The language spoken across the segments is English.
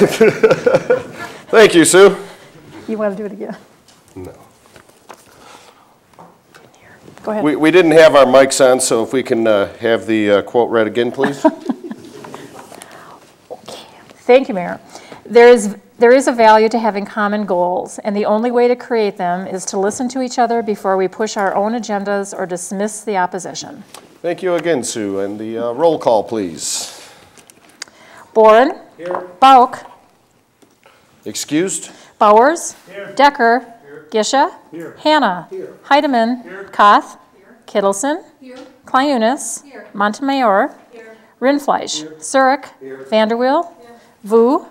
Thank you, Sue. You want to do it again? No. Go ahead. We, we didn't have our mics on, so if we can uh, have the uh, quote read again, please. Thank you, Mayor. There is, there is a value to having common goals, and the only way to create them is to listen to each other before we push our own agendas or dismiss the opposition. Thank you again, Sue. And the uh, roll call, please. Boren. Bauk. Excused? Bowers. Decker. Gisha. Hannah. Heidemann. Koth. Kittleson. Clayunas. Montemayor. Rindfleisch. Zurich. Vanderweel. Vu.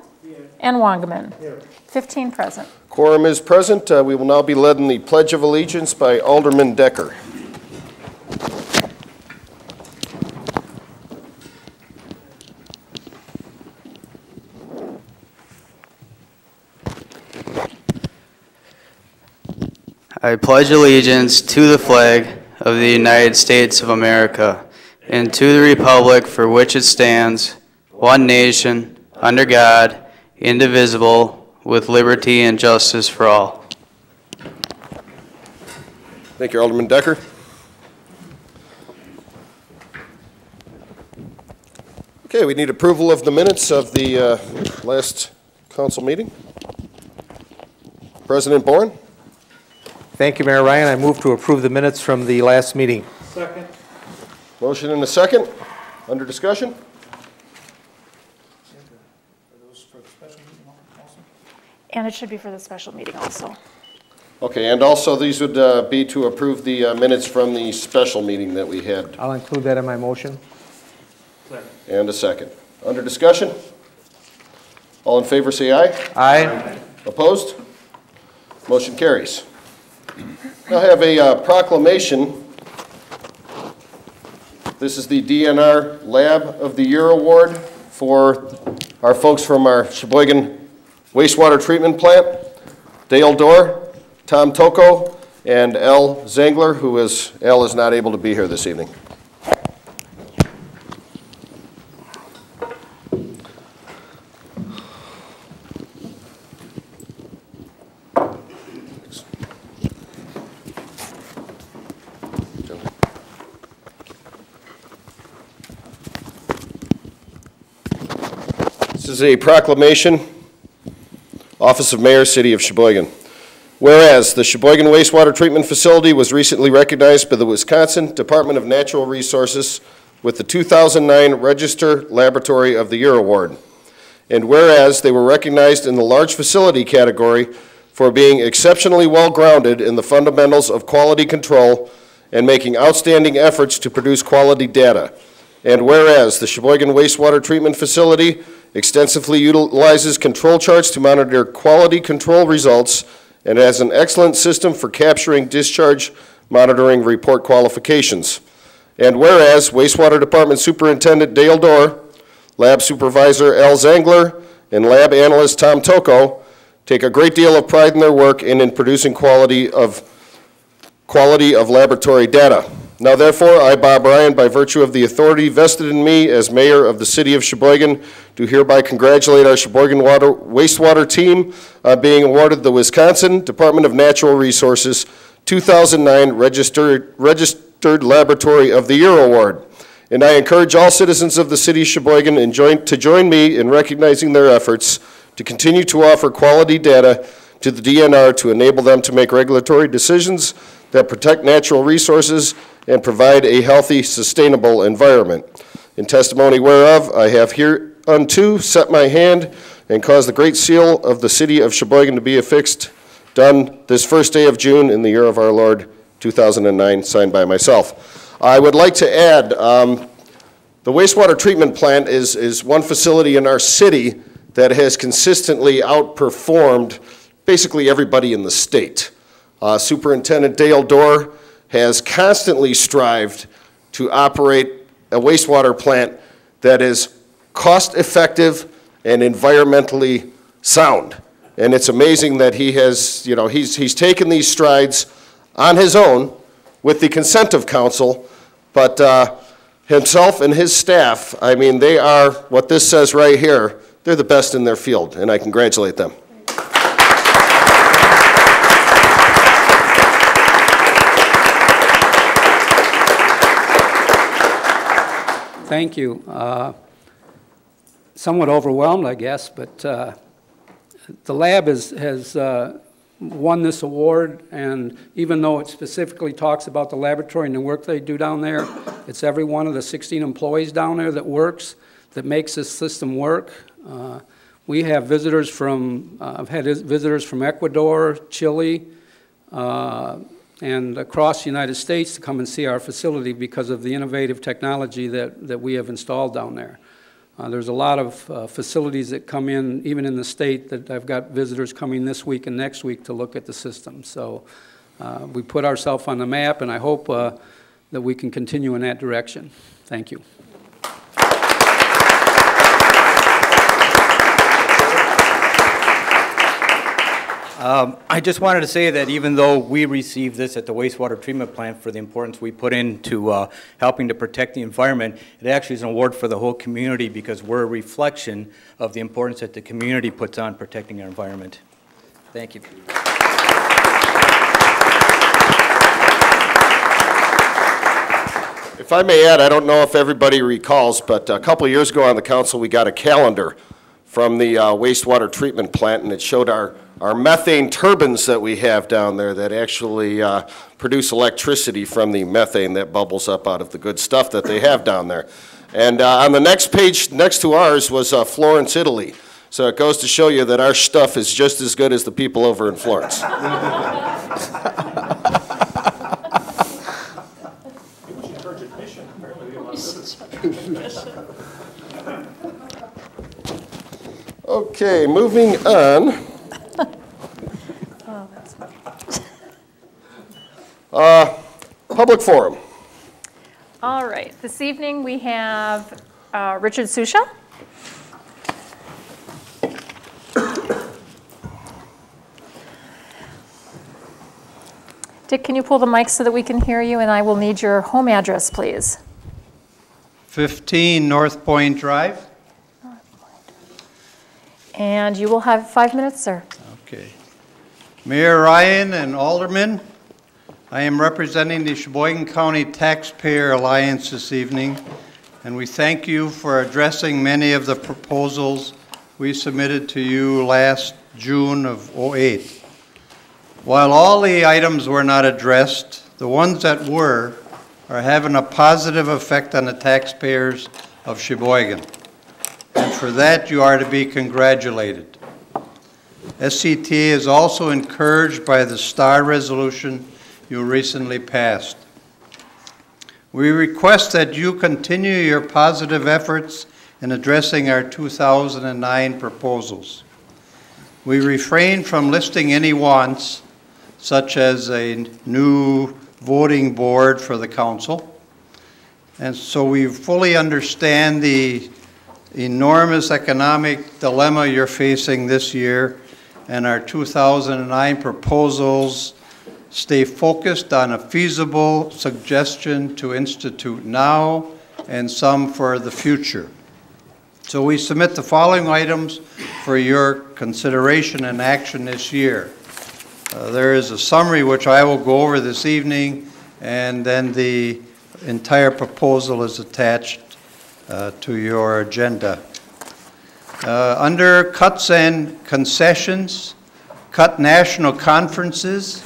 And Wangaman. 15 present. Quorum is present. Uh, We will now be led in the Pledge of Allegiance by Alderman Decker. I pledge allegiance to the flag of the United States of America and to the republic for which it stands, one nation, under God, indivisible, with liberty and justice for all. Thank you, Alderman Decker. Okay, we need approval of the minutes of the uh, last council meeting. President Bourne? Thank you, Mayor Ryan. I move to approve the minutes from the last meeting. Second. Motion and a second. Under discussion? And it should be for the special meeting also. Okay, and also these would uh, be to approve the uh, minutes from the special meeting that we had. I'll include that in my motion. Second. And a second. Under discussion? All in favor, say aye. Aye. Opposed? Motion carries. I have a uh, proclamation. This is the DNR Lab of the Year Award for our folks from our Sheboygan wastewater treatment plant, Dale Dorr, Tom Toko, and Al Zangler, who is, Al is not able to be here this evening. Is a proclamation, Office of Mayor, City of Sheboygan. Whereas the Sheboygan wastewater treatment facility was recently recognized by the Wisconsin Department of Natural Resources with the 2009 Register Laboratory of the Year Award. And whereas they were recognized in the large facility category for being exceptionally well-grounded in the fundamentals of quality control and making outstanding efforts to produce quality data. And whereas the Sheboygan wastewater treatment facility extensively utilizes control charts to monitor quality control results and has an excellent system for capturing discharge monitoring report qualifications. And whereas wastewater department superintendent Dale Dorr, lab supervisor Al Zangler, and lab analyst Tom Toko take a great deal of pride in their work and in producing quality of, quality of laboratory data. Now therefore, I, Bob Ryan, by virtue of the authority vested in me as mayor of the city of Sheboygan, do hereby congratulate our Sheboygan water, wastewater team on being awarded the Wisconsin Department of Natural Resources 2009 Registered, Registered Laboratory of the Year Award. And I encourage all citizens of the city of Sheboygan in join, to join me in recognizing their efforts to continue to offer quality data to the DNR to enable them to make regulatory decisions that protect natural resources and provide a healthy, sustainable environment. In testimony whereof, I have hereunto set my hand and caused the great seal of the city of Sheboygan to be affixed, done this first day of June in the year of our Lord 2009, signed by myself. I would like to add, um, the wastewater treatment plant is, is one facility in our city that has consistently outperformed basically everybody in the state. Uh, Superintendent Dale Dorr has constantly strived to operate a wastewater plant that is cost-effective and environmentally sound. And it's amazing that he has, you know, he's, he's taken these strides on his own with the consent of council, but uh, himself and his staff, I mean, they are, what this says right here, They're the best in their field, and I congratulate them. Thank you. Uh, Somewhat overwhelmed, I guess, but uh, the lab has, has uh, won this award, and even though it specifically talks about the laboratory and the work they do down there, it's every one of the 16 employees down there that works, that makes this system work. Uh, We have visitors from, uh, I've had visitors from Ecuador, Chile, uh, and across the United States to come and see our facility because of the innovative technology that, that we have installed down there. Uh, There's a lot of uh, facilities that come in, even in the state, that I've got visitors coming this week and next week to look at the system. So uh, we put ourselves on the map, and I hope uh, that we can continue in that direction. Thank you. Um, I just wanted to say that even though we received this at the wastewater treatment plant for the importance we put into uh, helping to protect the environment, it actually is an award for the whole community because we're a reflection of the importance that the community puts on protecting our environment. Thank you. If I may add, I don't know if everybody recalls, but a couple years ago on the council, we got a calendar from the uh, wastewater treatment plant, and it showed our, our methane turbines that we have down there that actually uh, produce electricity from the methane that bubbles up out of the good stuff that they have down there. And uh, on the next page, next to ours, was uh, Florence, Italy. So it goes to show you that our stuff is just as good as the people over in Florence. Okay, moving on. Uh, Public forum. All right, this evening we have uh, Richard Susha. Dick, can you pull the mic so that we can hear you, and I will need your home address, please. 15 North Point Drive. And you will have five minutes, sir. Okay. Mayor Ryan and Aldermen, I am representing the Sheboygan County Taxpayer Alliance this evening, and we thank you for addressing many of the proposals we submitted to you last June of '08. While all the items were not addressed, the ones that were are having a positive effect on the taxpayers of Sheboygan. And for that, you are to be congratulated. SCTA is also encouraged by the STAR resolution you recently passed. We request that you continue your positive efforts in addressing our 2009 proposals. We refrain from listing any wants, such as a new voting board for the council. And so we fully understand the enormous economic dilemma you're facing this year, and our 2009 proposals stay focused on a feasible suggestion to institute now and some for the future. So we submit the following items for your consideration and action this year. Uh, There is a summary which I will go over this evening, and then the entire proposal is attached uh, to your agenda. Uh, Under cuts and concessions, cut national conferences,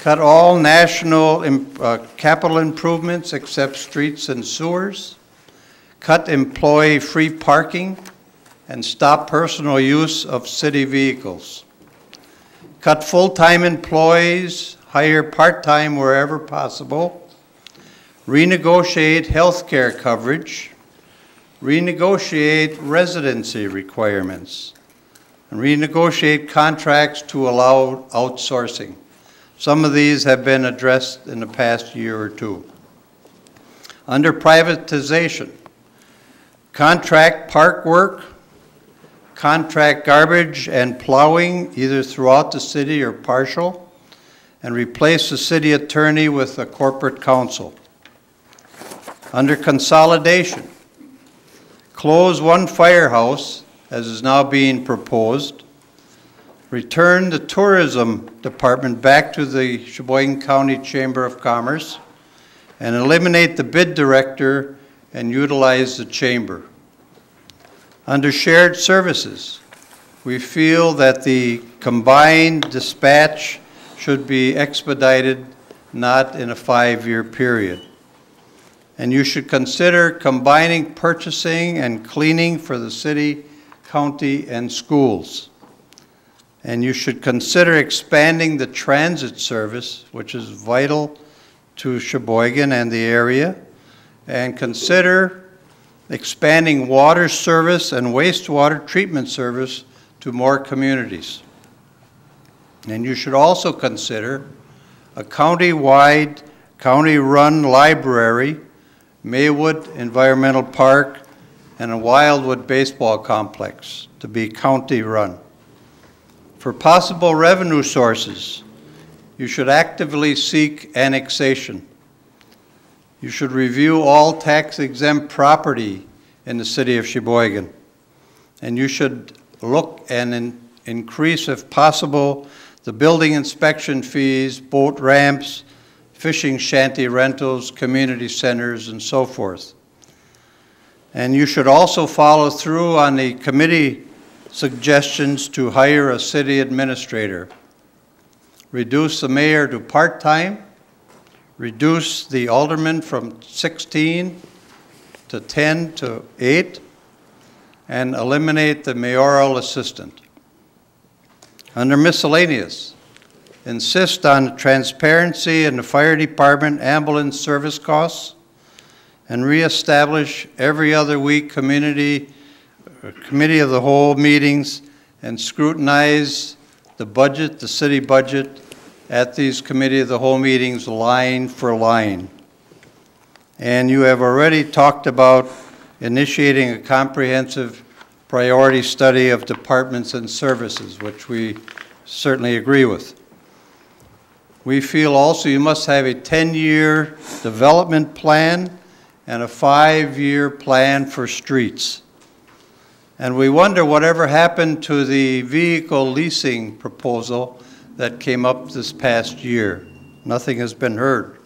cut all national im- uh, capital improvements except streets and sewers, cut employee-free parking, and stop personal use of city vehicles. Cut full-time employees, hire part-time wherever possible, renegotiate health care coverage, renegotiate residency requirements, and renegotiate contracts to allow outsourcing. Some of these have been addressed in the past year or two. Under privatization, contract park work, contract garbage and plowing either throughout the city or partial, and replace the city attorney with a corporate counsel. Under consolidation, close one firehouse as is now being proposed. Return the tourism department back to the Sheboygan County Chamber of Commerce and eliminate the bid director and utilize the chamber. Under shared services, we feel that the combined dispatch should be expedited, not in a five-year period. And you should consider combining purchasing and cleaning for the city, county, and schools. And you should consider expanding the transit service, which is vital to Sheboygan and the area, and consider expanding water service and wastewater treatment service to more communities. And you should also consider a county-wide, county-run library, Maywood Environmental Park, and a Wildwood Baseball Complex to be county-run. For possible revenue sources, you should actively seek annexation. You should review all tax exempt property in the city of Sheboygan. And you should look and in- increase, if possible, the building inspection fees, boat ramps, fishing shanty rentals, community centers, and so forth. And you should also follow through on the committee suggestions to hire a city administrator. Reduce the mayor to part-time, reduce the alderman from 16 to 10 to 8, and eliminate the mayoral assistant. Under miscellaneous, insist on transparency in the fire department ambulance service costs, and reestablish every other week community, uh, committee of the whole meetings, and scrutinize the budget, the city budget, at these committee of the whole meetings, line for line. And you have already talked about initiating a comprehensive priority study of departments and services, which we certainly agree with. We feel also you must have a 10-year development plan and a five-year plan for streets. And we wonder whatever happened to the vehicle leasing proposal that came up this past year. Nothing has been heard.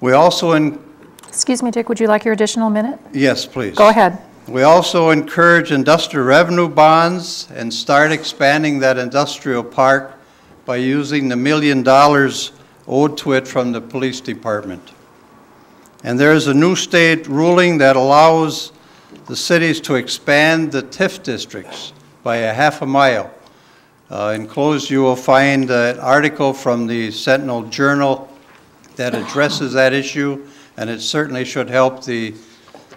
We also, in, Excuse me, Dick, would you like your additional minute? yes, please. Go ahead. We also encourage industrial revenue bonds and start expanding that industrial park by using the million dollars owed to it from the police department. And there is a new state ruling that allows the cities to expand the TIF districts by a half a mile. Uh, Enclosed, you will find an article from the Sentinel Journal that addresses that issue, and it certainly should help the,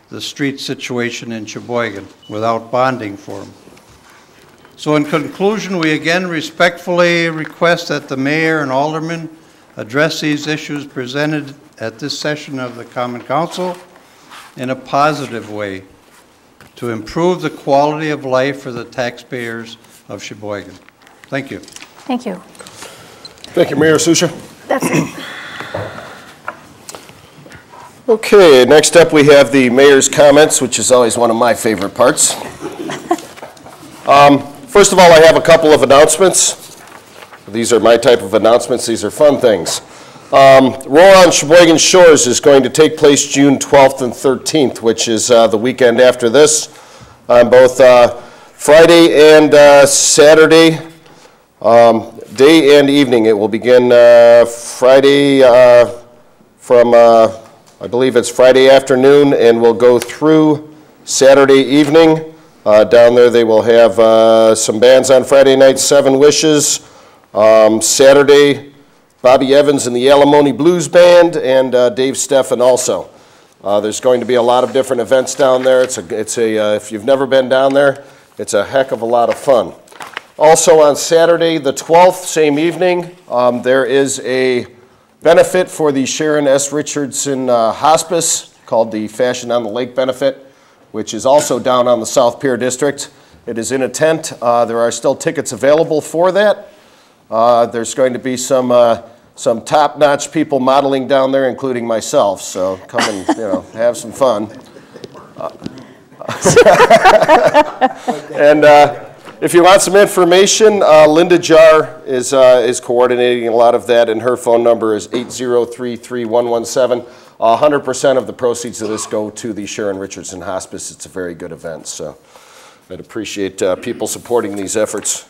the street situation in Sheboygan without bonding for them. So in conclusion, we again respectfully request that the mayor and aldermen address these issues presented at this session of the Common Council in a positive way to improve the quality of life for the taxpayers of Sheboygan. Thank you. Thank you. Thank you, Mayor Susha. That's it. Okay, next up, we have the mayor's comments, which is always one of my favorite parts. Um, First of all, I have a couple of announcements. These are my type of announcements, these are fun things. Um, Roar on Sheboygan Shores is going to take place June 12th and 13th, which is uh, the weekend after this, on both uh, Friday and uh, Saturday, um, day and evening. It will begin uh, Friday uh, from, uh, I believe it's Friday afternoon, and will go through Saturday evening. Uh, Down there, they will have uh, some bands on Friday night, Seven Wishes. Um, Saturday, Bobby Evans and the Alimony Blues Band, and uh, Dave Steffen also. Uh, There's going to be a lot of different events down there. It's a, it's a, uh, if you've never been down there, it's a heck of a lot of fun. Also on Saturday, the 12th, same evening, um, there is a benefit for the Sharon S. Richardson uh, Hospice called the Fashion on the Lake Benefit, which is also down on the South Pier District. It is in a tent. Uh, There are still tickets available for that. Uh, There's going to be some, uh, some top-notch people modeling down there, including myself, so come and, you know, have some fun. Uh, And uh, if you want some information, uh, Linda Jar is, is coordinating a lot of that, and her phone number is 8033117. A 100% of the proceeds of this go to the Sharon Richardson Hospice. It's a very good event, so I'd appreciate uh, people supporting these efforts.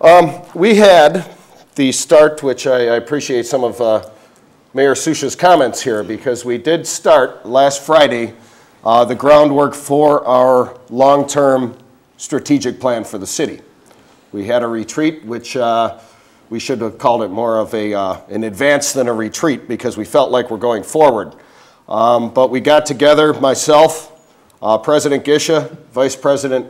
Um, We had the start, which I I appreciate some of uh, Mayor Susha's comments here, because we did start last Friday uh, the groundwork for our long-term strategic plan for the city. We had a retreat, which uh, we should have called it more of a, uh, an advance than a retreat, because we felt like we're going forward. Um, But we got together, myself, uh, President Gisha, Vice President,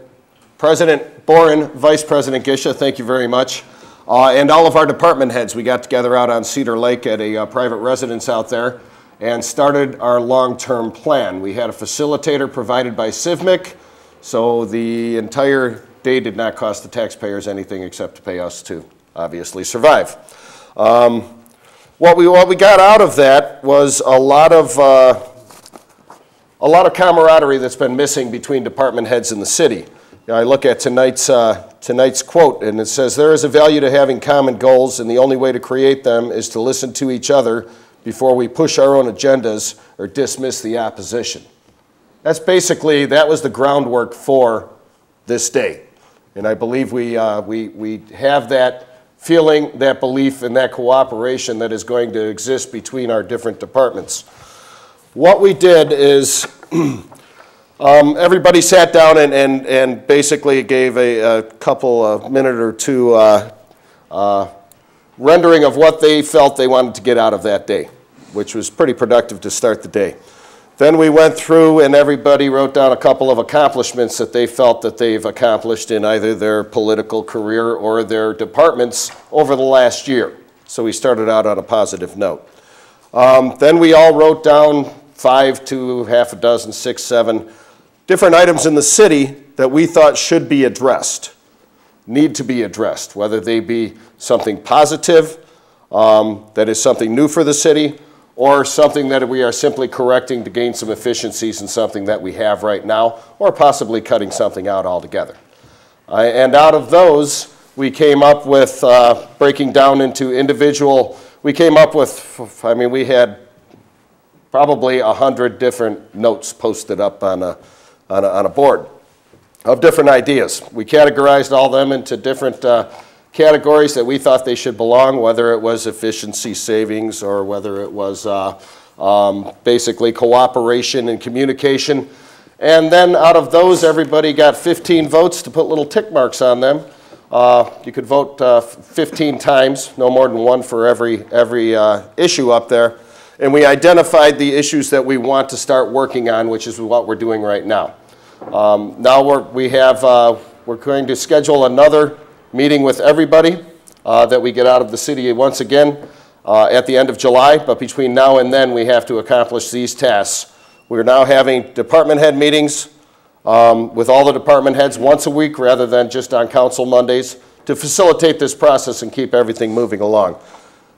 President Boren, Vice President Gisha, thank you very much, uh, and all of our department heads. We got together out on Cedar Lake at a uh, private residence out there and started our long-term plan. We had a facilitator provided by CVMIC, so the entire day did not cost the taxpayers anything except to pay us to obviously survive. Um, What we, what we got out of that was a lot of, uh, a lot of camaraderie that's been missing between department heads in the city. I look at tonight's, uh, tonight's quote, and it says, "There is a value to having common goals, and the only way to create them is to listen to each other before we push our own agendas or dismiss the opposition." That's basically, that was the groundwork for this day. And I believe we, uh, we, we have that feeling, that belief, and that cooperation that is going to exist between our different departments. What we did is, um, everybody sat down and, and, and basically gave a, a couple, a minute or two uh, uh, rendering of what they felt they wanted to get out of that day, which was pretty productive to start the day. Then we went through and everybody wrote down a couple of accomplishments that they felt that they've accomplished in either their political career or their departments over the last year. So we started out on a positive note. Um, Then we all wrote down five to half a dozen, six, seven different items in the city that we thought should be addressed, need to be addressed, whether they be something positive, um, that is something new for the city, or something that we are simply correcting to gain some efficiencies in something that we have right now, or possibly cutting something out altogether. Uh, And out of those, we came up with, uh, breaking down into individual, we came up with, I mean, we had probably a 100 different notes posted up on a, on a, on a board of different ideas. We categorized all them into different uh, categories that we thought they should belong, whether it was efficiency savings or whether it was uh, um, basically cooperation and communication. And then out of those, everybody got 15 votes to put little tick marks on them. Uh, You could vote uh, 15 times, no more than one for every, every uh, issue up there. And we identified the issues that we want to start working on, which is what we're doing right now. Um, Now we're, we have, uh, we're going to schedule another meeting with everybody uh, that we get out of the city once again uh, at the end of July, but between now and then, we have to accomplish these tasks. We're now having department head meetings um, with all the department heads once a week rather than just on council Mondays to facilitate this process and keep everything moving along.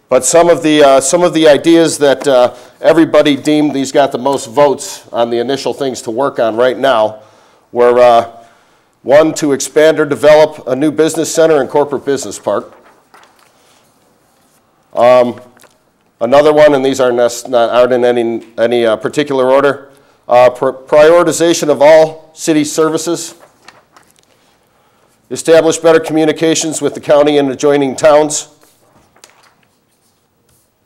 But some of the, uh, some of the ideas that uh, everybody deemed these got the most votes on the initial things to work on right now were, uh, one, to expand or develop a new business center and corporate business park. Um, Another one, and these are not, aren't in any, any uh, particular order, uh, pr- prioritization of all city services. Establish better communications with the county and adjoining towns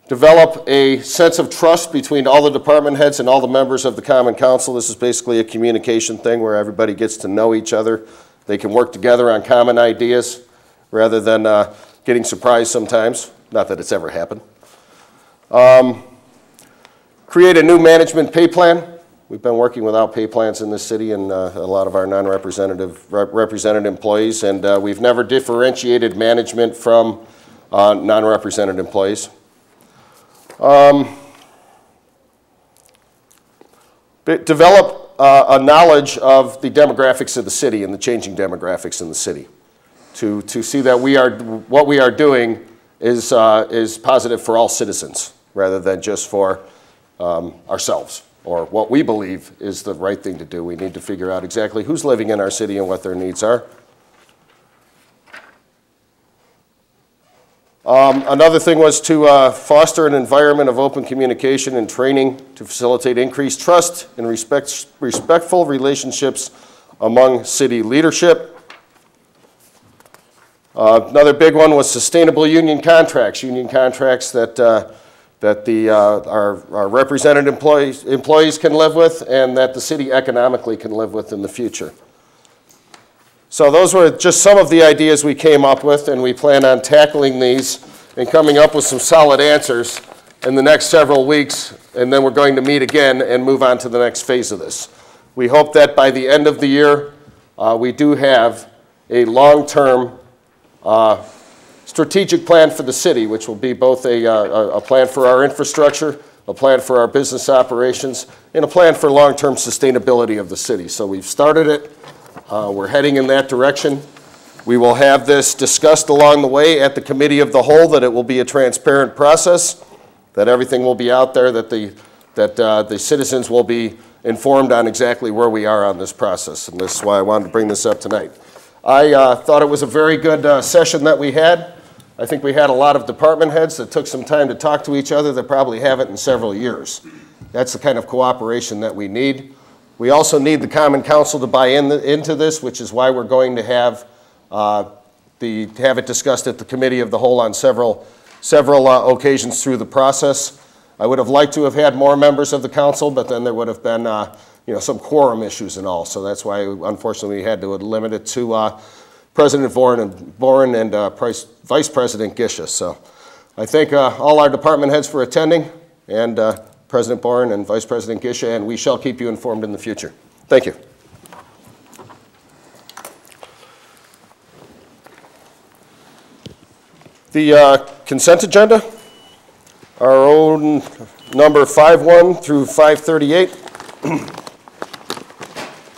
develop a sense of trust between all the department heads and all the members of the common council. This is basically a communication thing where everybody gets to know each other. They can work together on common ideas rather than uh, getting surprised sometimes. Not that it's ever happened. Um, Create a new management pay plan. We've been working without pay plans in this city and uh, a lot of our non-representative, rep- represented employees, and uh, we've never differentiated management from uh, non-represented employees. Be- Develop uh, a knowledge of the demographics of the city and the changing demographics in the city. To, to see that we are, what we are doing is, uh, is positive for all citizens rather than just for um, ourselves or what we believe is the right thing to do. We need to figure out exactly who's living in our city and what their needs are. Um, Another thing was to uh, foster an environment of open communication and training to facilitate increased trust and respect, respectful relationships among city leadership. Uh, Another big one was sustainable union contracts, union contracts that, uh, that the, uh, our our represented employees, employees can live with and that the city economically can live with in the future. So those were just some of the ideas we came up with, and we plan on tackling these and coming up with some solid answers in the next several weeks, and then we're going to meet again and move on to the next phase of this. We hope that by the end of the year, uh, we do have a long-term uh, strategic plan for the city, which will be both a, uh, a plan for our infrastructure, a plan for our business operations, and a plan for long-term sustainability of the city. So we've started it, uh, We're heading in that direction. We will have this discussed along the way at the committee of the whole, that it will be a transparent process, that everything will be out there, that the, that uh, the citizens will be informed on exactly where we are on this process. And this is why I wanted to bring this up tonight. I uh, thought it was a very good uh, session that we had. I think we had a lot of department heads that took some time to talk to each other that probably haven't in several years. That's the kind of cooperation that we need. We also need the Common Council to buy in, into this, which is why we're going to have uh, the, have it discussed at the Committee of the Whole on several, several uh, occasions through the process. I would have liked to have had more members of the council, but then there would have been, uh, you know, some quorum issues and all. So that's why, unfortunately, we had to limit it to uh, President Bourne and, Bourne and uh, Price, Vice President Gisha. So I thank uh, all our department heads for attending, and President Bourne and Vice President Gisha, and we shall keep you informed in the future. Thank you. The uh, consent agenda, our own number 5-1 through 538.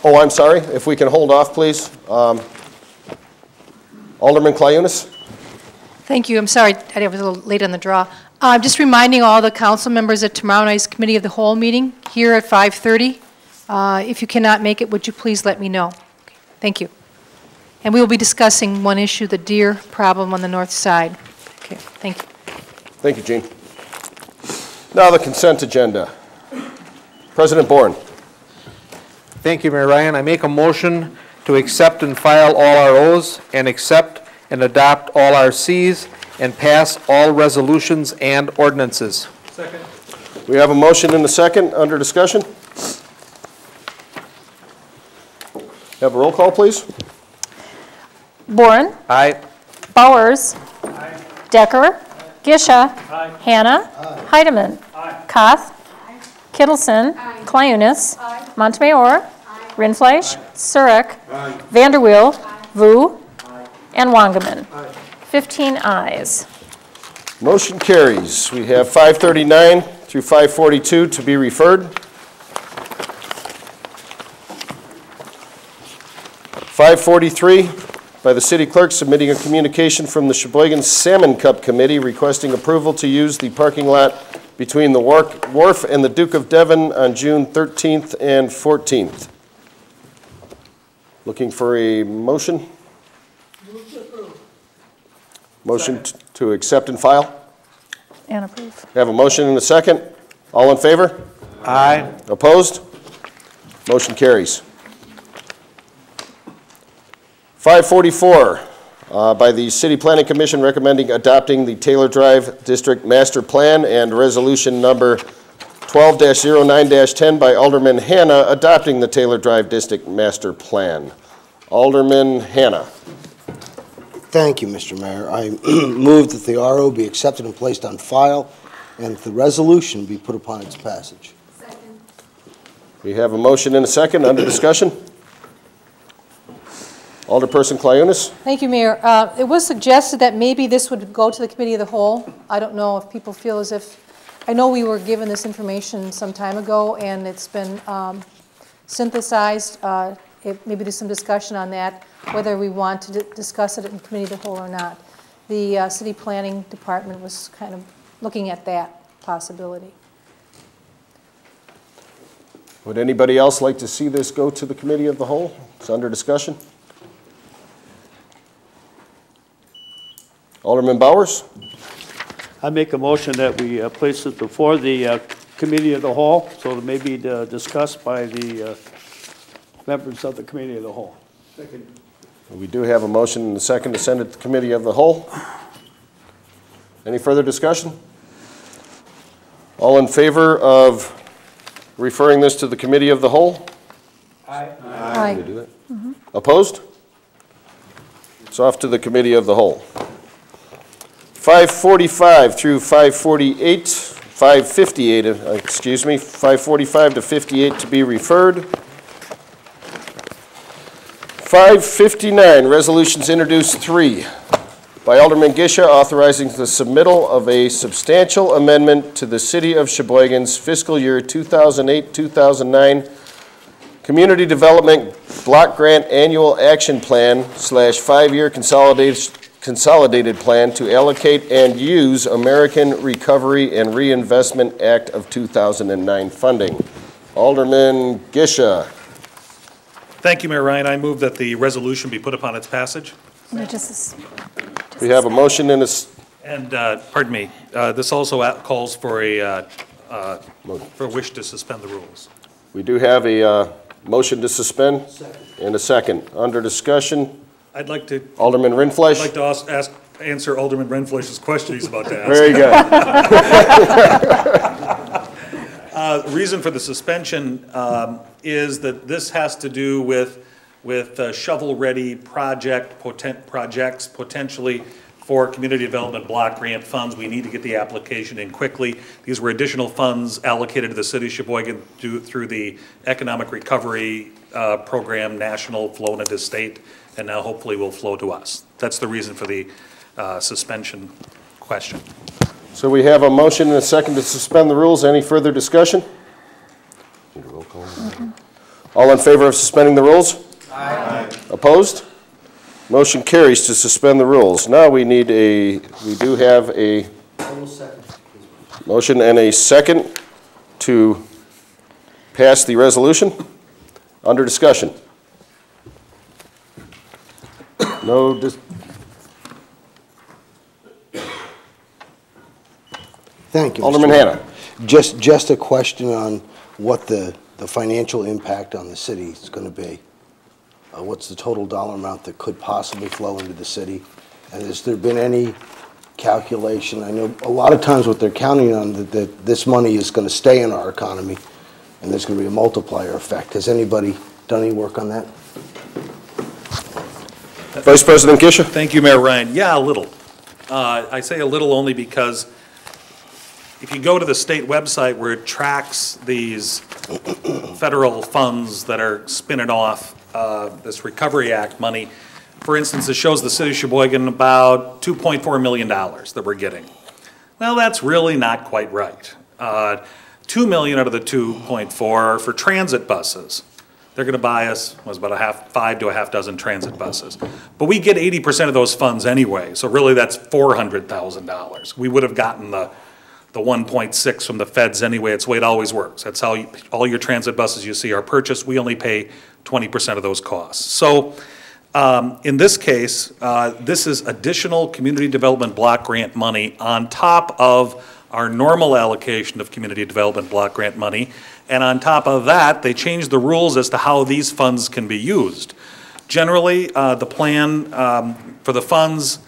Oh, I'm sorry, if we can hold off, please. Um, Alderman Clayunas? Thank you. I'm sorry, I was a little late on the draw. I'm uh, just reminding all the council members at tomorrow night's Committee of the Whole meeting here at 5:30. Uh, If you cannot make it, would you please let me know? Thank you. And we will be discussing one issue, the deer problem on the north side. Okay, thank you. Thank you, Gene. Now the consent agenda. President Bourne. Thank you, Mayor Ryan. I make a motion to accept and file all our ROs and accept and adopt all RCs and pass all resolutions and ordinances. Second. We have a motion and a second under discussion. Have a roll call, please. Boren. Aye. Bowers. Decker. Gisha. Hannah. Heidemann. Koth. Kittleson. Clayunas. Montemayor. Rindfleisch. Surrick. Vanderweel. Vu. And Wangerman. 15 ayes. Motion carries. We have 539 through 542 to be referred. 543, by the city clerk submitting a communication from the Sheboygan Salmon Cup Committee requesting approval to use the parking lot between the Wharf Wharf and the Duke of Devon on June 13th and 14th. Looking for a motion? Motion t- to accept and file? And approve. Have a motion and a second. All in favor? Aye. Opposed? Motion carries. 544, uh, by the City Planning Commission recommending adopting the Taylor Drive District Master Plan and Resolution Number 12-09-10 by Alderman Hanna adopting the Taylor Drive District Master Plan. Alderman Hanna. Thank you, Mr. Mayor. I move that the RO be accepted and placed on file, and that the resolution be put upon its passage. Second. We have a motion and a second under discussion. Alderperson Clayunas? Thank you, Mayor. Uh, It was suggested that maybe this would go to the Committee of the Whole. I don't know if people feel as if, I know we were given this information some time ago, and it's been um, synthesized. Uh, if- Maybe there's some discussion on that, whether we want to di- discuss it in Committee of the Whole or not. The uh, City Planning Department was kind of looking at that possibility. Would anybody else like to see this go to the committee of the whole? It's under discussion. Alderman Bowers? I make a motion that we uh, place it before the uh, committee of the whole, so it may be uh, discussed by the uh, members of the committee of the whole. We do have a motion and a second to send it to the committee of the whole. Any further discussion? All in favor of referring this to the committee of the whole? Aye. Aye. Opposed? It's off to the committee of the whole. 545 through 548, 558, uh, excuse me, 545 to 58 to be referred. 559, resolutions introduced three by Alderman Gisha authorizing the submittal of a substantial amendment to the City of Sheboygan's fiscal year 2008-2009 Community Development Block Grant Annual Action Plan slash five-year consolidated, consolidated plan to allocate and use American Recovery and Reinvestment Act of 2009 funding. Alderman Gisha. Thank you, Mayor Ryan. I move that the resolution be put upon its passage. No, just- We have a motion and a, s- And, uh, pardon me, uh, this also calls for a, uh, uh, for a wish to suspend the rules. we do have a uh, motion to suspend and a second. Under discussion, I'd like to, Alderman I'd like to ask- ask, answer Alderman Rindfleisch's question he's about to ask. Very good. Uh, reason for the suspension um, is that this has to do with, with uh, shovel-ready project, potent, projects potentially for community development block grant funds. We need to get the application in quickly. These were additional funds allocated to the city of Sheboygan through, through the Economic Recovery uh, Program, national, flown into the state, and now hopefully will flow to us. That's the reason for the uh, suspension question. So we have a motion and a second to suspend the rules. Any further discussion? Need a roll call? Mm-hmm. All in favor of suspending the rules? Aye. Opposed? Motion carries to suspend the rules. Now we need a, we do have a motion and a second to pass the resolution. Under discussion. No, dis- Thank you. Alderman Mayor. Hannah. Just, just a question on what the, the financial impact on the city is going to be. Uh, What's the total dollar amount that could possibly flow into the city? And has there been any calculation? I know a lot of times what they're counting on, that, that this money is going to stay in our economy, and there's going to be a multiplier effect. Has anybody done any work on that? Vice President Gisha? Thank you, Mayor Ryan. Yeah, a little. Uh, I say a little only because if you go to the state website where it tracks these federal funds that are spinning off uh, this Recovery Act money, for instance, it shows the city of Sheboygan about $2.4 million that we're getting. Well, that's really not quite right. Uh, 2 million out of the 2.4 are for transit buses. They're gonna buy us, was about a half, five to a half dozen transit buses. But we get 80% of those funds anyway, so really that's $400,000. We would have gotten the, the 1.6 from the feds anyway, it's the way it always works. That's how, you- all your transit buses you see are purchased, we only pay 20% of those costs. So, um, In this case, uh, this is additional community development block grant money on top of our normal allocation of community development block grant money. And on top of that, they changed the rules as to how these funds can be used. Generally, uh, the plan um, for the funds,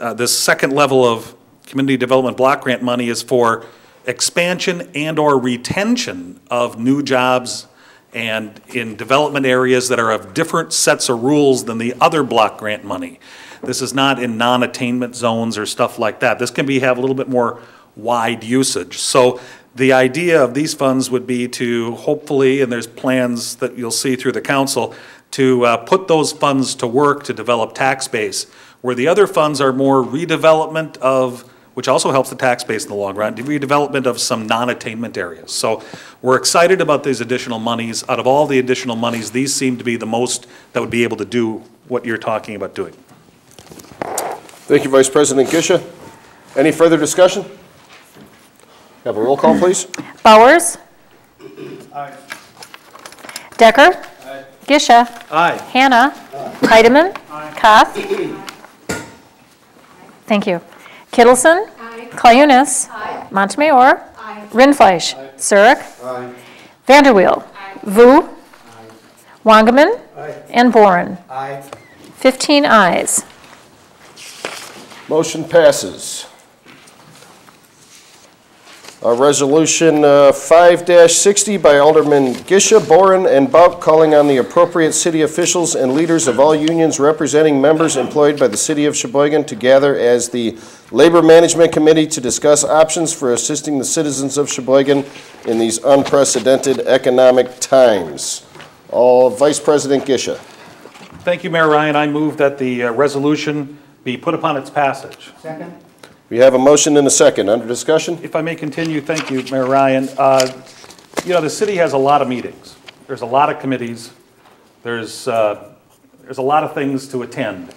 uh, this second level of community development block grant money is for expansion and/or retention of new jobs and in development areas that are of different sets of rules than the other block grant money. This is not in non-attainment zones or stuff like that. This can be, have a little bit more wide usage. So the idea of these funds would be to hopefully, and there's plans that you'll see through the council, to uh, put those funds to work to develop tax base, where the other funds are more redevelopment of which also helps the tax base in the long run, redevelopment of some non-attainment areas. So we're excited about these additional monies. Out of all the additional monies, these seem to be the most that would be able to do what you're talking about doing. Thank you, Vice President Gisha. Any further discussion? Have a roll call, please. Bowers? Aye. Decker. Aye. Gisha. Aye. Hannah. Aye. Heidemann. Koth. Thank you. Kittleson. Clayunas. Montemayor. Rindfleisch. Surrick. Vanderweel. Vu. Wangerman. And Boren. 15 ayes. Motion passes. Uh, Resolution uh, 5-60 by Alderman Gisha, Boren, and Bauk calling on the appropriate city officials and leaders of all unions representing members employed by the city of Sheboygan to gather as the Labor Management Committee to discuss options for assisting the citizens of Sheboygan in these unprecedented economic times. All, Vice President Gisha. Thank you, Mayor Ryan. I move that the uh, resolution be put upon its passage. Second. We have a motion and a second. Under discussion? If I may continue, thank you, Mayor Ryan. Uh, You know, the city has a lot of meetings. There's a lot of committees. There's, uh, there's a lot of things to attend.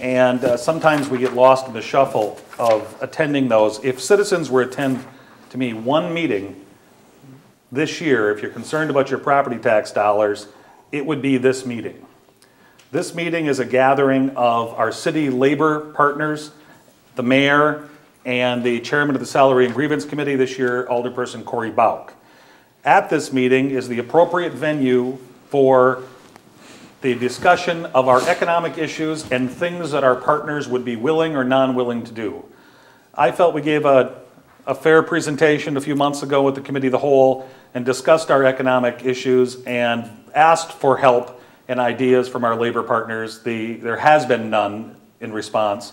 And uh, sometimes we get lost in the shuffle of attending those. If citizens were to attend, to me, one meeting this year, if you're concerned about your property tax dollars, it would be this meeting. This meeting is a gathering of our city labor partners, the mayor, and the chairman of the Salary and Grievance Committee this year, Alderperson Corey Bauk. At this meeting is the appropriate venue for the discussion of our economic issues and things that our partners would be willing or non-willing to do. I felt we gave a, a fair presentation a few months ago with the Committee of the Whole and discussed our economic issues and asked for help and ideas from our labor partners. The, there has been none in response.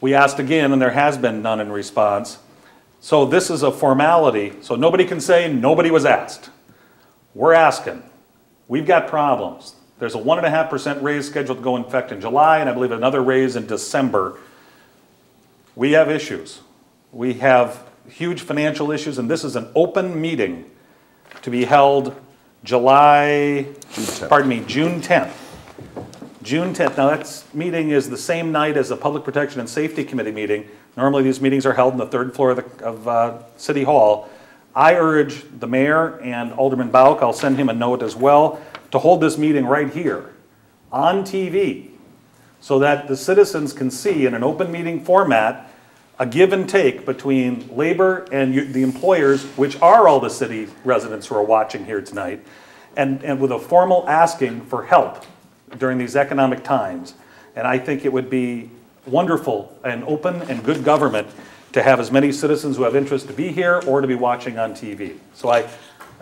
We asked again, and there has been none in response. So this is a formality, so nobody can say nobody was asked. We're asking. We've got problems. There's a one and a half percent raise scheduled to go in effect in July, and I believe another raise in December. We have issues. We have huge financial issues, and this is an open meeting to be held July, pardon me, June 10th. June 10th, now that meeting is the same night as the Public Protection and Safety Committee meeting. Normally, these meetings are held on the third floor of, the, of uh, City Hall. I urge the mayor and Alderman Bauk, I'll send him a note as well, to hold this meeting right here on TV so that the citizens can see in an open meeting format a give and take between labor and the employers, which are all the city residents who are watching here tonight, and, and with a formal asking for help during these economic times. And I think it would be wonderful and open and good government to have as many citizens who have interest to be here or to be watching on TV. So I,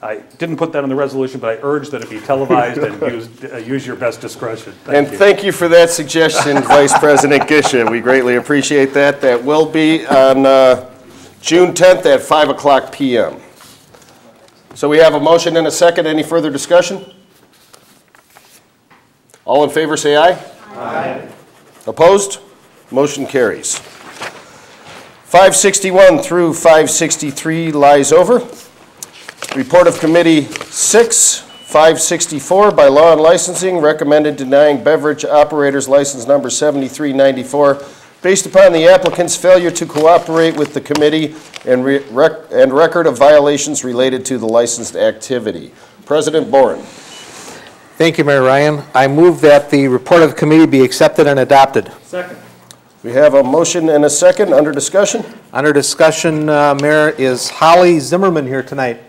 I didn't put that in the resolution, but I urge that it be televised and use, uh, use your best discretion. And Thank you. thank you for that suggestion, Vice President Gisha. We greatly appreciate that. That will be on uh, June 10th at 5 o'clock PM. So we have a motion and a second. Any further discussion? All in favor, say aye. Aye. Opposed? Motion carries. 561 through 563 lies over. Report of Committee 6, 564 by Law and Licensing recommended denying beverage operators license number 7394 based upon the applicant's failure to cooperate with the committee and re- rec- and record of violations related to the licensed activity. President Boren. Thank you, Mayor Ryan. I move that the report of the committee be accepted and adopted. Second. We have a motion and a second under discussion. Under discussion, uh, Mayor, is Holly Zimmerman here tonight?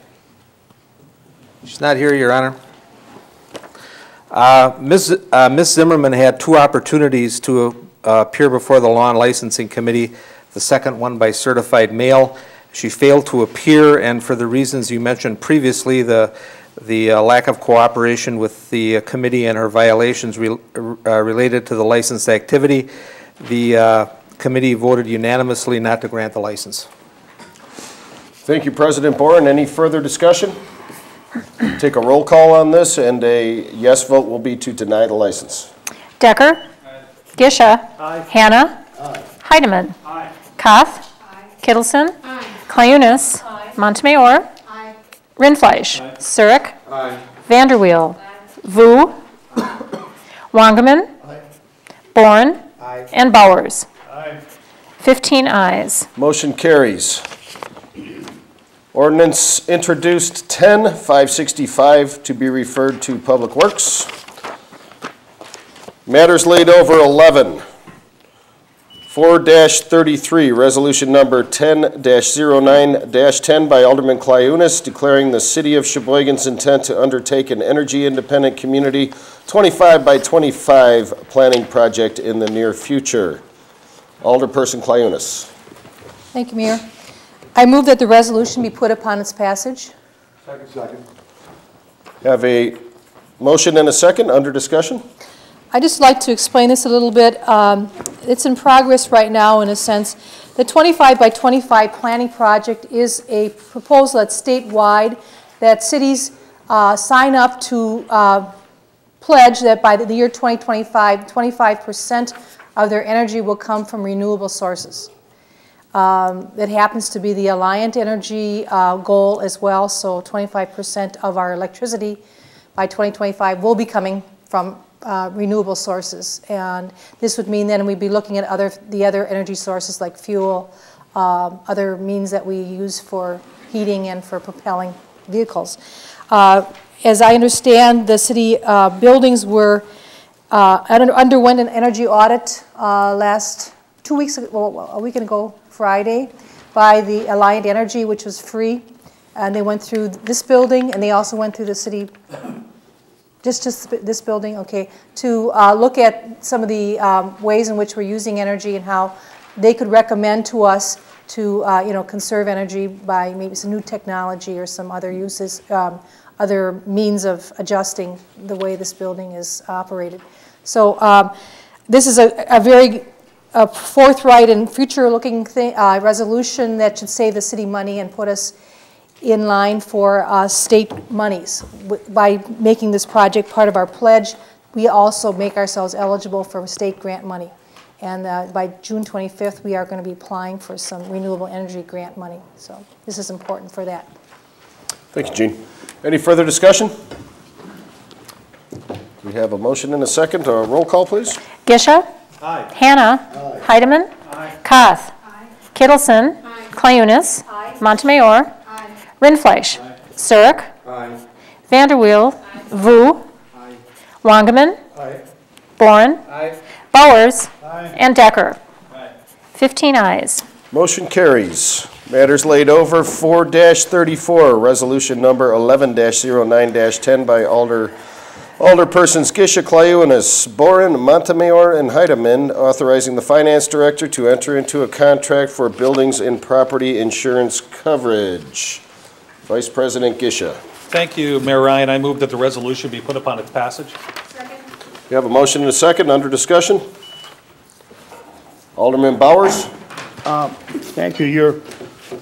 She's not here, Your Honor. Uh, Ms. uh, Ms. Zimmerman had two opportunities to uh, appear before the Law and Licensing Committee, the second one by certified mail. She failed to appear, and for the reasons you mentioned previously, the, the uh, lack of cooperation with the committee and her violations re- uh, related to the licensed activity, the uh, committee voted unanimously not to grant the license. Thank you, President Boren. Any further discussion? Take a roll call on this, and a yes vote will be to deny the license. Decker. Gisha. Hannah. Heidemann. Koth. Kittleson. Clayunas. Montemayor. Rindfleisch. Surrick. Vanderweel. Vu. Wangerman. Boren. And Bowers. 15 ayes. Motion carries. Ordinance introduced 10-565 to be referred to Public Works. Matters laid over 11. 4-33, resolution number 10-09-10 by Alderman Clayunas declaring the city of Sheboygan's intent to undertake an energy-independent community 25 by 25 planning project in the near future. Alderperson Clayunas. Thank you, Mayor. I move that the resolution be put upon its passage. Second. Have a motion and a second under discussion? I'd just like to explain this a little bit. Um, It's in progress right now, in a sense. The 25 by 25 planning project is a proposal that's statewide, that cities uh, sign up to uh, pledge that by the year 2025, 25% of their energy will come from renewable sources. Um, It happens to be the Alliant Energy uh, goal as well, so 25% of our electricity by 2025 will be coming from uh, renewable sources. And this would mean then we'd be looking at other, the other energy sources like fuel, um, other means that we use for heating and for propelling vehicles. Uh, As I understand, the city uh, buildings were, uh, underwent an energy audit uh, last, two weeks, ago, well, a week ago Friday, by the Alliant Energy, which was free. And they went through this building, and they also went through the city just, just this building, okay, to uh, look at some of the um, ways in which we're using energy and how they could recommend to us to, uh, you know, conserve energy by maybe some new technology or some other uses, um, other means of adjusting the way this building is operated. So um, this is a, a very uh, forthright and future-looking uh, resolution that should save the city money and put us in line for uh, state monies. W- By making this project part of our pledge, we also make ourselves eligible for state grant money. And uh, by June 25th, we are going to be applying for some renewable energy grant money. So this is important for that. Thank you, Gene. Any further discussion? We have a motion and a second. Uh, Roll call, please. Gisha. Aye. Hannah. Heidemann. Koth. Kittleson. Clayunas. Montemayor. Rindfleisch. Surrick. Vanderweel. Vu. Wangerman. Boren. Bowers. And Decker. 15 ayes. Motion carries. Matters laid over, 4-34, resolution number 11-09-10 by Alder, Alderpersons Gisha, Clayunas, Boren, Montemayor, and Heidemann, authorizing the finance director to enter into a contract for buildings and property insurance coverage. Vice President Gisha. Thank you, Mayor Ryan. I move that the resolution be put upon its passage. Second. We have a motion and a second, under discussion. Alderman Bowers? Thank you. Your,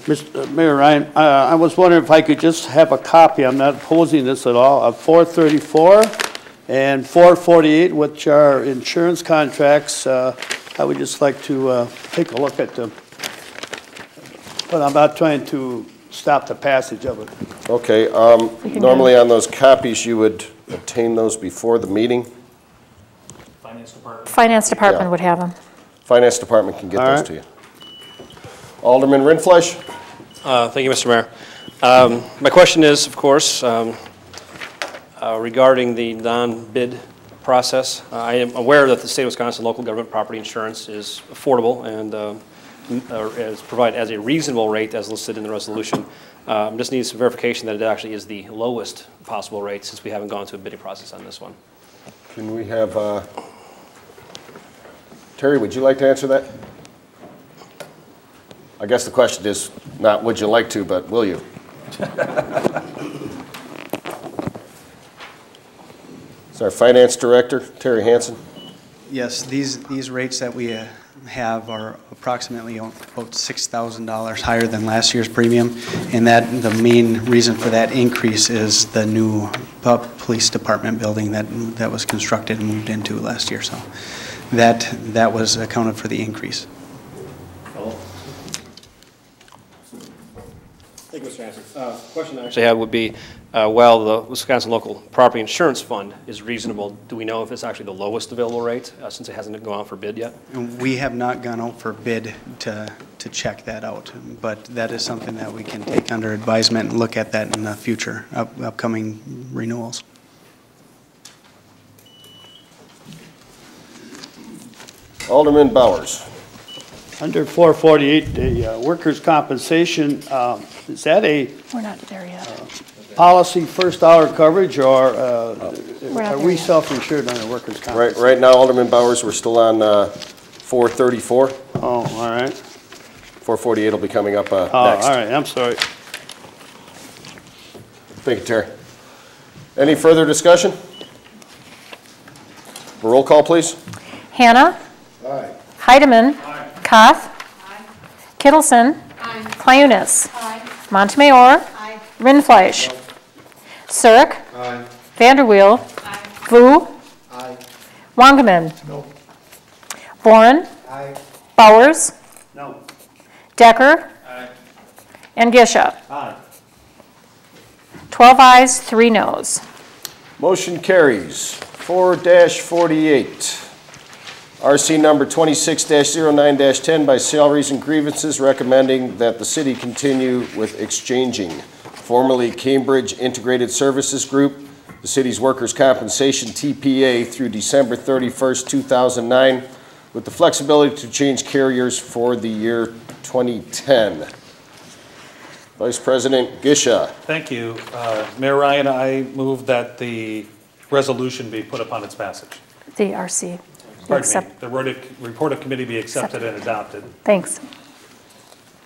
Mr. Mayor Ryan, uh, I was wondering if I could just have a copy, I'm not opposing this at all, of 434 and 448, which are insurance contracts. Uh, I would just like to uh, take a look at them. But I'm not trying to stop the passage of it. Okay, um, normally on those copies, you would obtain those before the meeting. Finance Department. Finance Department Yeah. would have them. Finance Department can get All those right. to you. Alderman Rindfleisch? Uh, Thank you, Mr. Mayor. Um, My question is, of course, um, uh, regarding the non-bid process. Uh, I am aware that the state of Wisconsin local government property insurance is affordable and uh, uh, is provided as a reasonable rate as listed in the resolution. Um, Just need some verification that it actually is the lowest possible rate since we haven't gone through a bidding process on this one. Can we have, uh, Terry, would you like to answer that? I guess the question is not would you like to, but will you? Is our finance director, Terry Hansen? Yes, these, these rates that we uh, have are approximately about $6,000 higher than last year's premium, and that, the main reason for that increase is the new police department building that, that was constructed and moved into last year, so that, that was accounted for the increase. Thank you, Mr. Hanson. Uh, Question I actually have would be, uh, uh, while the Wisconsin Local Property Insurance Fund is reasonable, do we know if it's actually the lowest available rate, uh, since it hasn't gone out for bid yet? We have not gone out for bid to, to check that out, but that is something that we can take under advisement and look at that in the future, up- upcoming renewals. Alderman Bowers. Under 448, the uh, workers' compensation, um, is that a We're not there yet. Policy first hour coverage, or uh, We're not are there we yet. self-insured under workers' comp? Right, right now, Alderman Bowers, we're still on uh, 434. Oh, all right. 448 will be coming up uh, Oh, next. all right, I'm sorry. Thank you, Terry. Any further discussion? Roll call, please. Hannah. Heidemann. Koth. Kittleson. Clayunas. Montemayor. Rindfleisch. Surrick. Vanderweel. Vu. Wangerman. Boren. Bowers. No. Decker. And Gisha. 12 ayes, 3 noes. Motion carries. 4-48. RC number 26-09-10 by Salaries and Grievances recommending that the city continue with exchanging formerly Cambridge Integrated Services Group, the city's workers' compensation TPA through December 31st, 2009, with the flexibility to change carriers for the year 2010. Vice President Gisha. Thank you. Uh, Mayor Ryan, I move that the resolution be put upon its passage. The RC. Pardon Accept- me, the report of- report of committee be accepted and adopted. Thanks.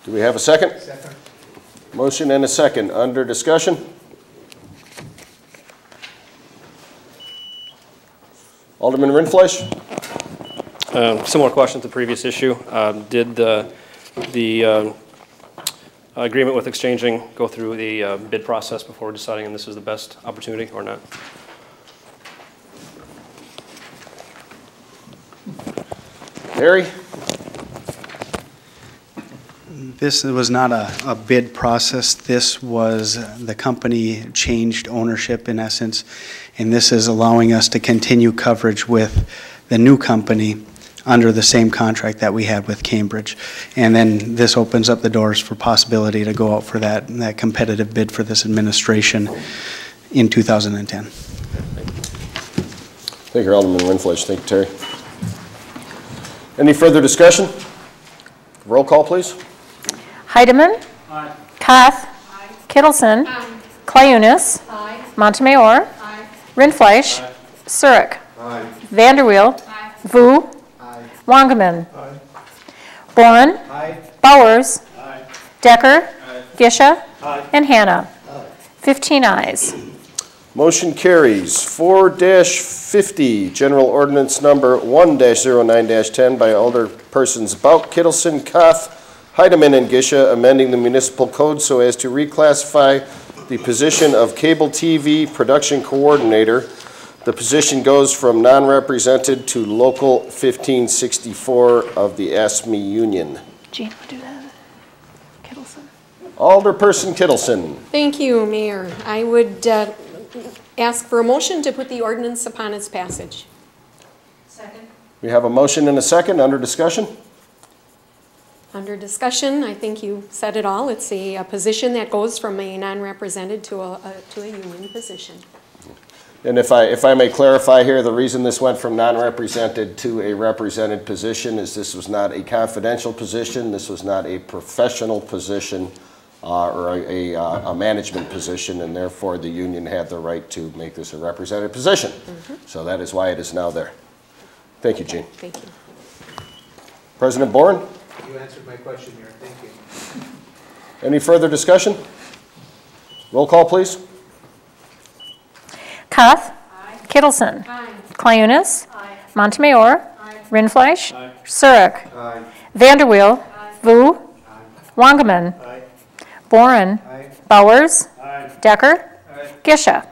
Do we have a second? Second. Motion and a second. Under discussion? Alderman Rindfleisch? Um, Similar question to the previous issue. Um, Did the, the um, agreement with Xchanging go through the uh, bid process before deciding on this is the best opportunity or not? Harry? This was not a, a bid process. This was, the company changed ownership in essence, and this is allowing us to continue coverage with the new company under the same contract that we had with Cambridge. And then this opens up the doors for possibility to go out for that, that competitive bid for this administration in 2010. Thank you, Alderman Rindfleisch. Thank you, Terry. Any further discussion? Roll call, please. Heidemann. Koth. Kittleson. Clayunas. Montemayor. Rindfleisch. Surrick. Vanderweel. Vu. Wangerman. Boren. Bowers. Decker. Gisha. And Hannah. 15 ayes. Motion carries. 4-50, General Ordinance Number 1-09-10 by Alderpersons Bauk, Kittleson, Koth, Heidemann, and Gisha, amending the municipal code so as to reclassify the position of Cable TV Production Coordinator. The position goes from non-represented to Local 1564 of the AFSCME Union. Gene, will do that. Kittleson. Alderperson Kittleson. Thank you, Mayor. I would uh, ask for a motion to put the ordinance upon its passage. Second. We have a motion and a second under discussion. Under discussion, I think you said it all. It's a a position that goes from a non-represented to a, a- to a union position. And if I, if I may clarify here, the reason this went from non-represented to a represented position is this was not a confidential position, this was not a professional position, uh, or a, a, uh, a management position, and therefore the union had the right to make this a represented position. So that is why it is now there. Thank you, Gene. Thank you. President Boren, You answered my question, Mayor. Thank you. any further discussion? Roll call, please. Koth. Kittleson. Clayunas. Montemayor. Rindfleisch. Surrick. Vanderweel. Vu. Wangerman. Boren. Bowers. Decker. Gisha.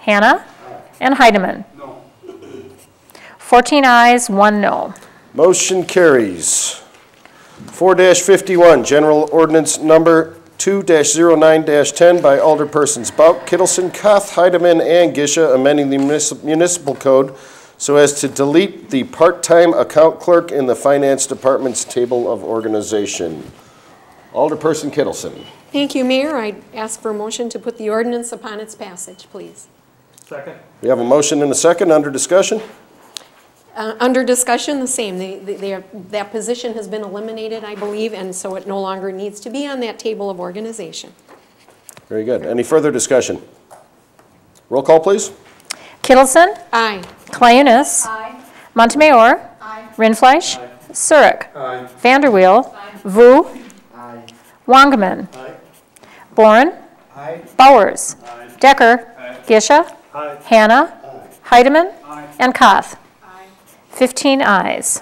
Hannah. And Heidemann. 14 ayes, 1 no. Motion carries. 4-51, General Ordinance Number 2-09-10 by Alderpersons Bauk, Kittleson, Koth, Heidemann, and Gisha, amending the munis- municipal code so as to delete the part-time account clerk in the finance department's table of organization. Alderperson Kittleson. Thank you, Mayor. I ask for a motion to put the ordinance upon its passage, please. Second. We have a motion and a second under discussion. Uh, Under discussion, the same. They- they- they are- That position has been eliminated, I believe, and so it no longer needs to be on that table of organization. Very good. Any further discussion? Roll call, please. Kittleson. Aye. Clayunas. Montemayor. Aye. Rindfleisch. Surrick. Vanderweel. Vu. Wangerman. Boren. Bowers. Aye. Decker. Aye. Gisha. Hannah. Aye. Heidemann. Aye. And Koth. 15 ayes.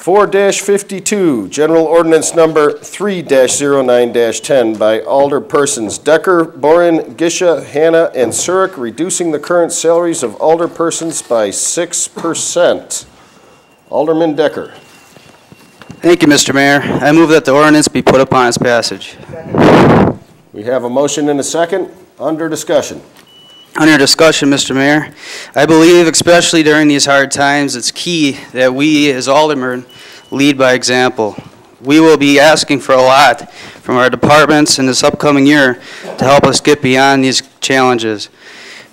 4-52, General Ordinance Number 3-09-10 by Alderpersons Decker, Boren, Gisha, Hannah, and Surrick, reducing the current salaries of alderpersons by 6%. Alderman Decker. Thank you, Mr. Mayor. I move that the ordinance be put upon its passage. We have a motion and a second. Under discussion. Under discussion, Mr. Mayor, I believe especially during these hard times, it's key that we as aldermen lead by example. We will be asking for a lot from our departments in this upcoming year to help us get beyond these challenges,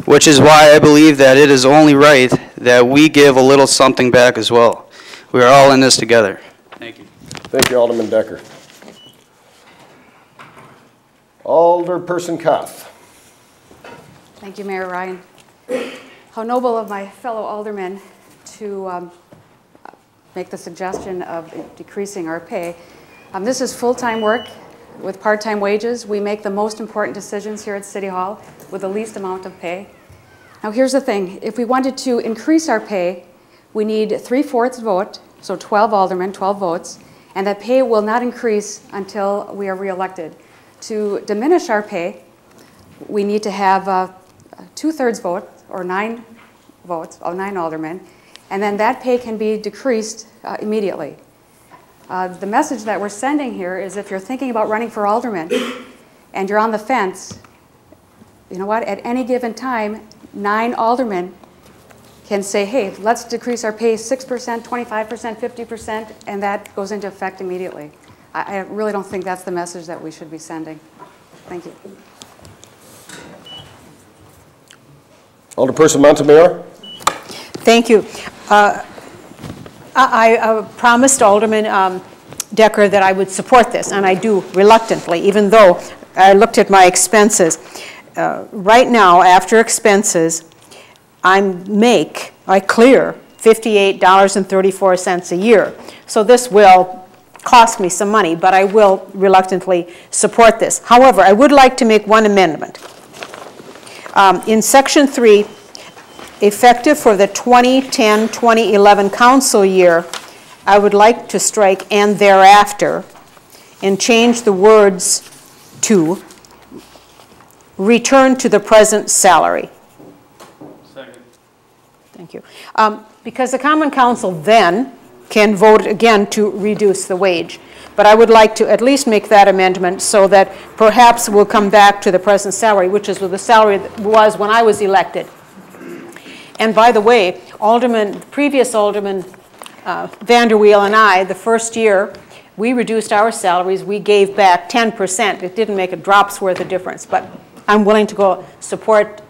which is why I believe that it is only right that we give a little something back as well. We are all in this together. Thank you. Thank you, Alderman Decker. Alderperson Koth. Thank you, Mayor Ryan. How noble of my fellow aldermen to um, make the suggestion of decreasing our pay. Um, This is full-time work with part-time wages. We make the most important decisions here at City Hall with the least amount of pay. Now, here's the thing. If we wanted to increase our pay, we need three-fourths vote, so 12 aldermen, 12 votes, and that pay will not increase until we are reelected. To diminish our pay, we need to have a two-thirds vote, or nine votes, of nine aldermen, and then that pay can be decreased uh, immediately. Uh, The message that we're sending here is if you're thinking about running for alderman and you're on the fence, you know what, at any given time, nine aldermen can say, hey, let's decrease our pay 6%, 25%, 50%, and that goes into effect immediately. I I really don't think that's the message that we should be sending. Thank you. Alderperson Montemayor. Thank you. Uh, I I, promised Alderman um, Decker that I would support this, and I do reluctantly, even though I looked at my expenses. Uh, Right now, after expenses, I make, I clear $58.34 a year. So this will cost me some money, but I will reluctantly support this. However, I would like to make one amendment. Um, In Section 3, effective for the 2010-2011 council year, I would like to strike "and thereafter" and change the words to "return to the present salary." Second. Thank you. Um, Because the common council then can vote again to reduce the wage. But I would like to at least make that amendment so that perhaps we'll come back to the present salary, which is what the salary was when I was elected. And by the way, Alderman, previous Alderman uh, Vanderweel and I, the first year, we reduced our salaries, we gave back 10%. It didn't make a drop's worth of difference, but I'm willing to go support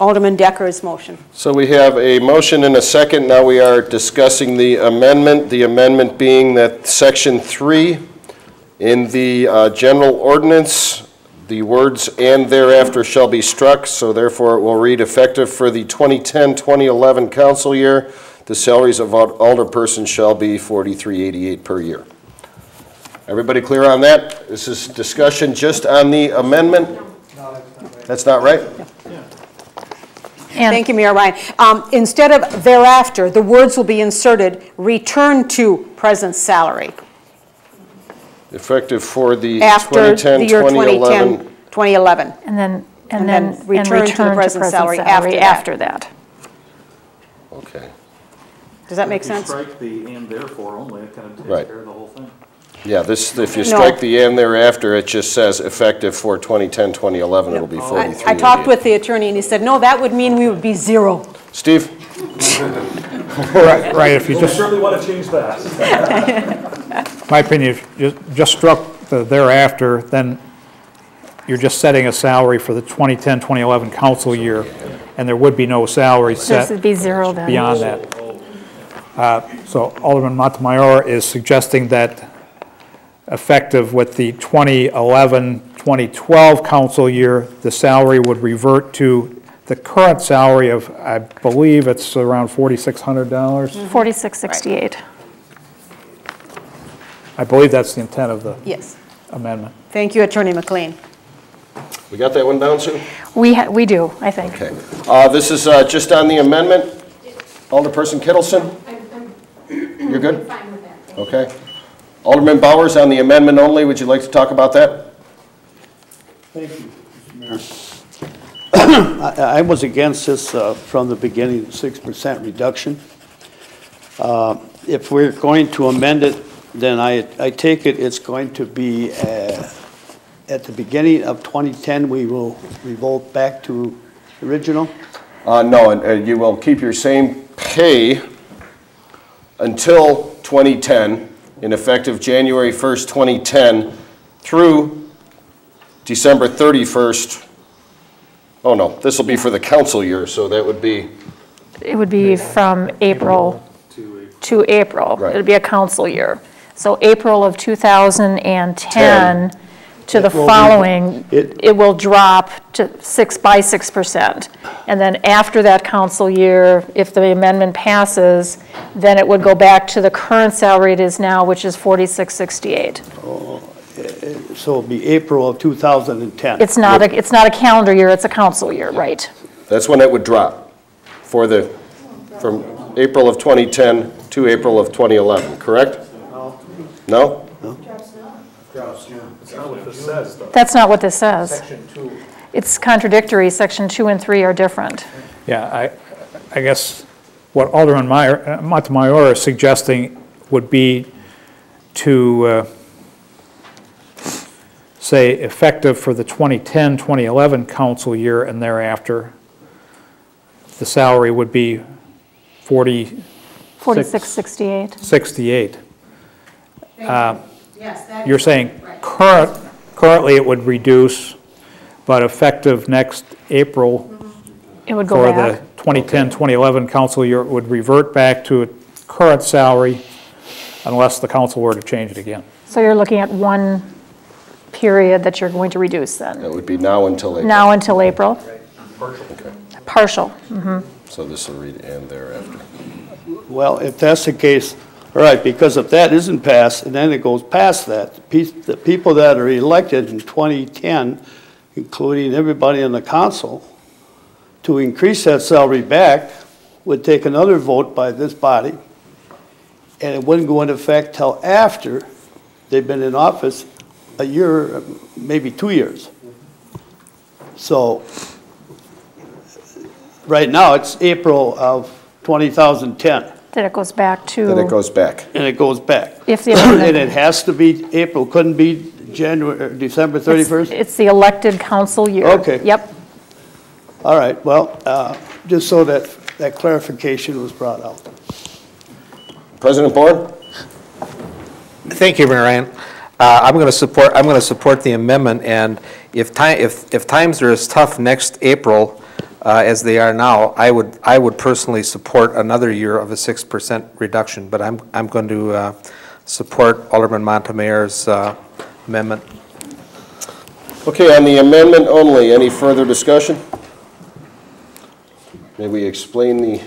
Alderman Decker's motion. So we have a motion and a second. Now we are discussing the amendment. The amendment being that Section 3 in the uh, general ordinance, the words "and thereafter" shall be struck, so therefore it will read effective for the 2010-2011 council year. The salaries of ald- alderpersons shall be 4388 per year. Everybody clear on that? This is discussion just on the amendment? That's not right? Thank you, Mayor Ryan. Um, Instead of thereafter, the words will be inserted, return to present salary, Effective for the after the 2010, year 2011. 2010, 2011. And then, and And then, then and return to the present salary after that. after that. Okay. Does that make sense? Strike the and therefore only, it kind of Right. care of the whole thing. Yeah, this, if you No. strike the and thereafter, it just says effective for 2010, 2011, it'll be I 43. I talked with the attorney, and he said, no, that would mean we would be zero. Steve? Right, right, if you just, Certainly want to change that. my opinion, if you just- just struck the thereafter, then you're just setting a salary for the 2010, 2011 council year, and there would be no salary This set would be zero then. beyond that. Uh, So Alderman Montemayor is suggesting that effective with the 2011, 2012 council year, the salary would revert to the current salary of, I believe it's around $4,600. 4668. I believe that's the intent of the Yes. amendment. Thank you, Attorney McLean. We got that one down, Sue? We, ha- we do, I think. Okay. Uh, This is uh, just on the amendment. Alderperson Kittleson? You're good? fine with that. Okay. Alderman Bowers, on the amendment only, would you like to talk about that? Thank you, Mr. Mayor. I I was against this uh, from the beginning, 6% reduction. Uh, If we're going to amend it, then I I take it it's going to be uh, at the beginning of 2010, we will revolt back to original? Uh, No, and uh, you will keep your same pay until 2010, in effective January 1st, 2010, through December 31st. Oh, no, this will be for the council year, so that would be, It would be from April to April. Right. It'd be a council year. So April of 2010 to the It be- following, it- it will drop to 6, by 6%. And then after that council year, if the amendment passes, then it would go back to the current salary it is now, which is 4668. Eh, eh, so it'll be April of 2010. It's not, a it's not a calendar year, it's a council year, right? that's when it would drop for the, from April of 2010 to April of 2011, correct? No? That's not what this says, though. That's not what this says. It's contradictory, section 2 and 3 are different. Yeah, I, I guess what Alderman Meyer, uh, Montemayor is suggesting would be to uh, say effective for the 2010, 2011 council year and thereafter, the salary would be 40, 4668. 68. Uh, Yes, that You're saying current, currently it would reduce, but effective next April It would go for back. the 2010, 2011 council year, it would revert back to its current salary unless the council were to change it again. So you're looking at one period that you're going to reduce then? That would be now until April. Now until April? Okay. Partial, mhm. So this will read and thereafter. Well, if that's the case, all right, because if that isn't passed, and then it goes past that, the people that are elected in 2010, including everybody in the council, to increase that salary back would take another vote by this body, and it wouldn't go into effect till after they've been in office a year, maybe two years. So, right now, it's April of 2010. Then it goes back to... that it goes back. And it goes back. If the And it has to be April, couldn't be January, or December It's- 31st? It's the elected council year. Okay. Yep. All right, well, uh, just so that, that clarification was brought out. President Boren? Thank you, Mayor Ryan. Uh, I'm going to support, I'm going to support the amendment, and if time, if, if times are as tough next April uh, as they are now, I would, I would personally support another year of a 6% reduction, but I'm, I'm going to uh, support Alderman Montemayor's uh, amendment. Okay, on the amendment only, any further discussion? May we explain the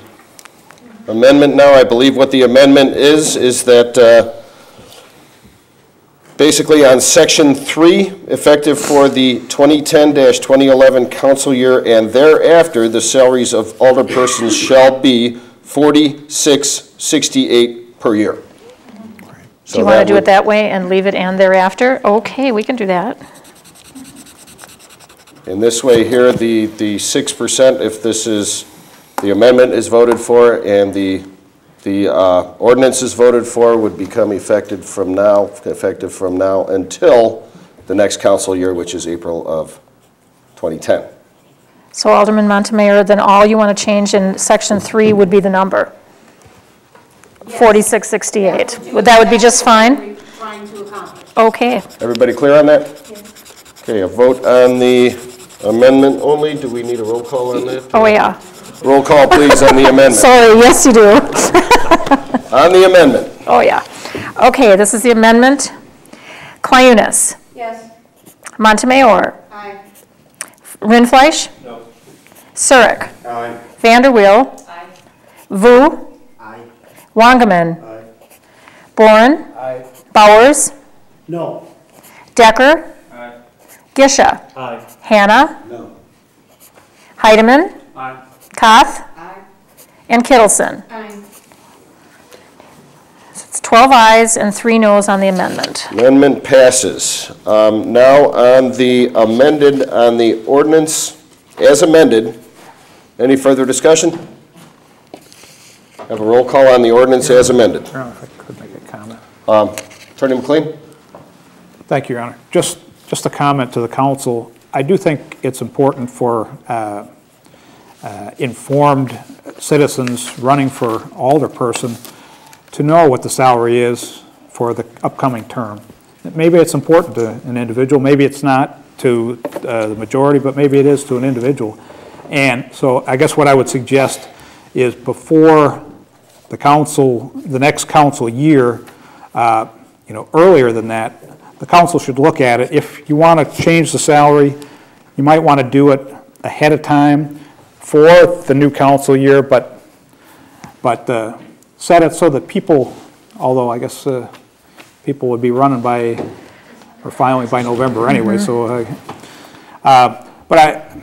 amendment now? I believe what the amendment is, is that uh, basically on section three, effective for the 2010-2011 council year and thereafter, the salaries of alderpersons shall be 4668 per year. Do you want to do it that way and leave it and thereafter? Okay, we can do that. In this way here, the, the 6%, if this is, the amendment is voted for and the The uh, ordinances voted for would become effective from now, effective from now until the next council year, which is April of 2010. So Alderman Montemayor, then all you want to change in section three would be the number? 4668. Would That would be just fine? To. Okay. Everybody clear on that? Okay, a vote on the amendment only. Do we need a roll call on that? Oh, yeah. Roll call, please, on the amendment. Sorry, yes, you do. On the amendment. Oh, yeah. Okay, this is the amendment. Clayunas. Yes. Montemayor. Aye. Rindfleisch. No. Surrick. Aye. Vanderweel. Aye. Vu. Aye. Wangerman. Aye. Boren. Aye. Bowers. No. Decker. Aye. Gisha. Aye. Hannah. No. Heidemann. Aye. Koth. And Kittleson. Aye. It's 12 ayes and three noes on the amendment. Amendment passes. Um, Now, on the amended, on the ordinance as amended, any further discussion? Have a roll call on the ordinance as amended. I don't if I could make a comment. Um, Attorney McLean? Thank you, Your Honor. Just, just a comment to the council. I do think it's important for uh, uh, informed citizens running for alderperson to know what the salary is for the upcoming term. Maybe it's important to an individual, maybe it's not to uh, the majority, but maybe it is to an individual. And so I guess what I would suggest is before the council, the next council year, uh, you know, earlier than that, the council should look at it. If you want to change the salary, you might want to do it ahead of time for the new council year, but, but uh, set it so that people, although I guess uh, people would be running by, or filing by November anyway, so, uh, uh, but I,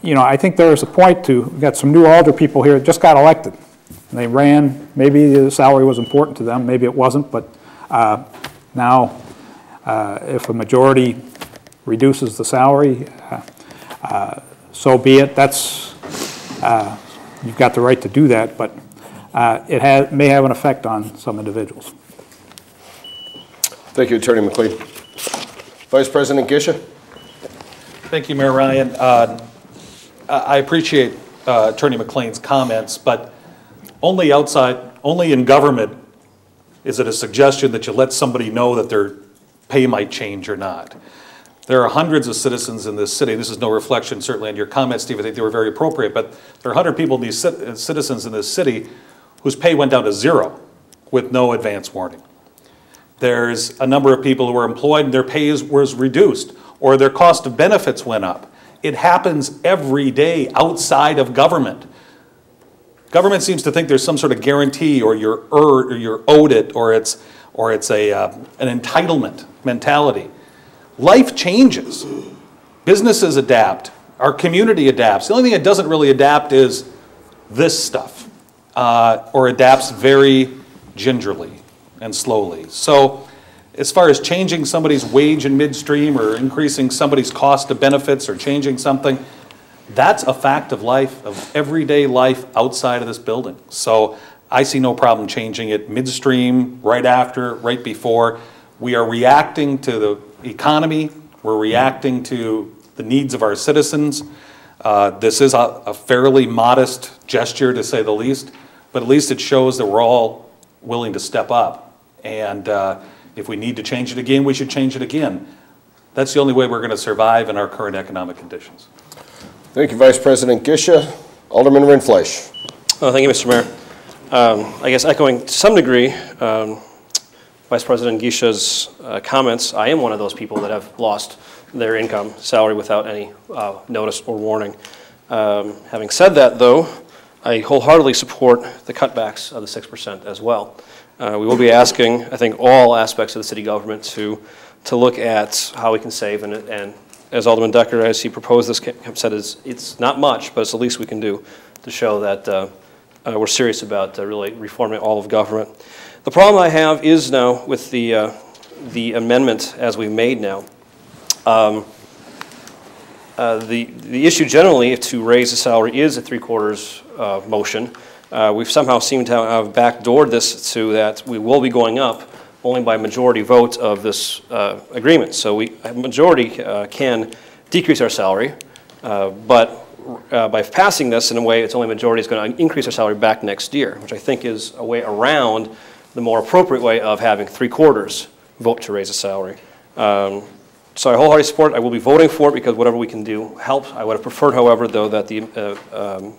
you know, I think there is a point to, we've got some new alder people here that just got elected. And They ran, maybe the salary was important to them, maybe it wasn't, but uh, now, uh, if a majority reduces the salary, uh, uh, so be it. That's, uh, you've got the right to do that, but uh, it has, may have an effect on some individuals. Thank you, Attorney McLean. Vice President Gisha? Thank you, Mayor Ryan. Uh, I I appreciate uh, Attorney McLean's comments, but only outside, only in government is it a suggestion that you let somebody know that their pay might change or not. There are hundreds of citizens in this city, this is no reflection certainly on your comments, Steve, I think they were very appropriate, but there are 100 people, in these uh, citizens in this city whose pay went down to zero with no advance warning. There's a number of people who are employed and their pay was reduced, or their cost of benefits went up. It happens every day outside of government. Government seems to think there's some sort of guarantee, or you're, or you're owed it, or it's, or it's a, uh, an entitlement mentality. Life changes. Businesses adapt. Our community adapts. The only thing that doesn't really adapt is this stuff, uh, or adapts very gingerly and slowly. So, as far as changing somebody's wage in midstream, or increasing somebody's cost of benefits, or changing something, that's a fact of life, of everyday life outside of this building. So I see no problem changing it midstream, right after, right before. We are reacting to the economy, we're reacting to the needs of our citizens. Uh, This is a a fairly modest gesture, to say the least, but at least it shows that we're all willing to step up. And uh, if we need to change it again, we should change it again. That's the only way we're going to survive in our current economic conditions. Thank you, Vice President Gisha. Alderman Rindfleisch. Oh, thank you, Mr. Mayor. Um, I guess echoing to some degree um, Vice President Gisha's uh, comments, I am one of those people that have lost their income, salary without any uh, notice or warning. Um, Having said that, though, I wholeheartedly support the cutbacks of the 6% as well. Uh, We will be asking, I think, all aspects of the city government to, to look at how we can save, and, and as Alderman Decker, as he proposed this, said, is, it's not much, but it's the least we can do to show that uh, uh, we're serious about uh, really reforming all of government. The problem I have is now with the, uh, the amendment as we made now. Um, uh, The, the issue generally to raise the salary is a three-quarters uh, motion. uh, we've somehow seemed to have backdoored this so that we will be going up only by majority vote of this uh, agreement. So we, a majority uh, can decrease our salary, but uh, by passing this in a way, it's only majority is going to increase our salary back next year, which I think is a way around the more appropriate way of having three quarters vote to raise a salary. Um, so I wholeheartedly support. it. I will be voting for it because whatever we can do helps. I would have preferred, however, though, that the uh, um,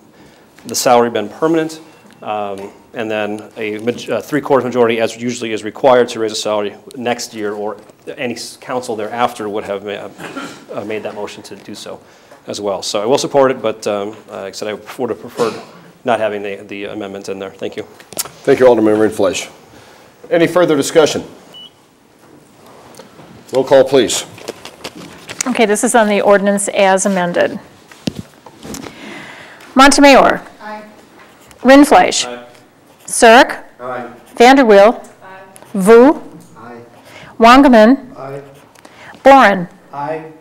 the salary been permanent, um, and then a uh, three-quarters majority, as usually is required to raise a salary next year, or any council thereafter would have ma- uh, made that motion to do so as well. So I will support it, but um, like I said, I would have preferred not having the the amendment in there. Thank you. Thank you, Alderman Rindfleisch. Any further discussion? Roll call, please. Okay, this is on the ordinance as amended. Montemayor. Aye. Rindfleisch. Surrick. Vanderweel. Vu. Wangerman. Boren. Aye.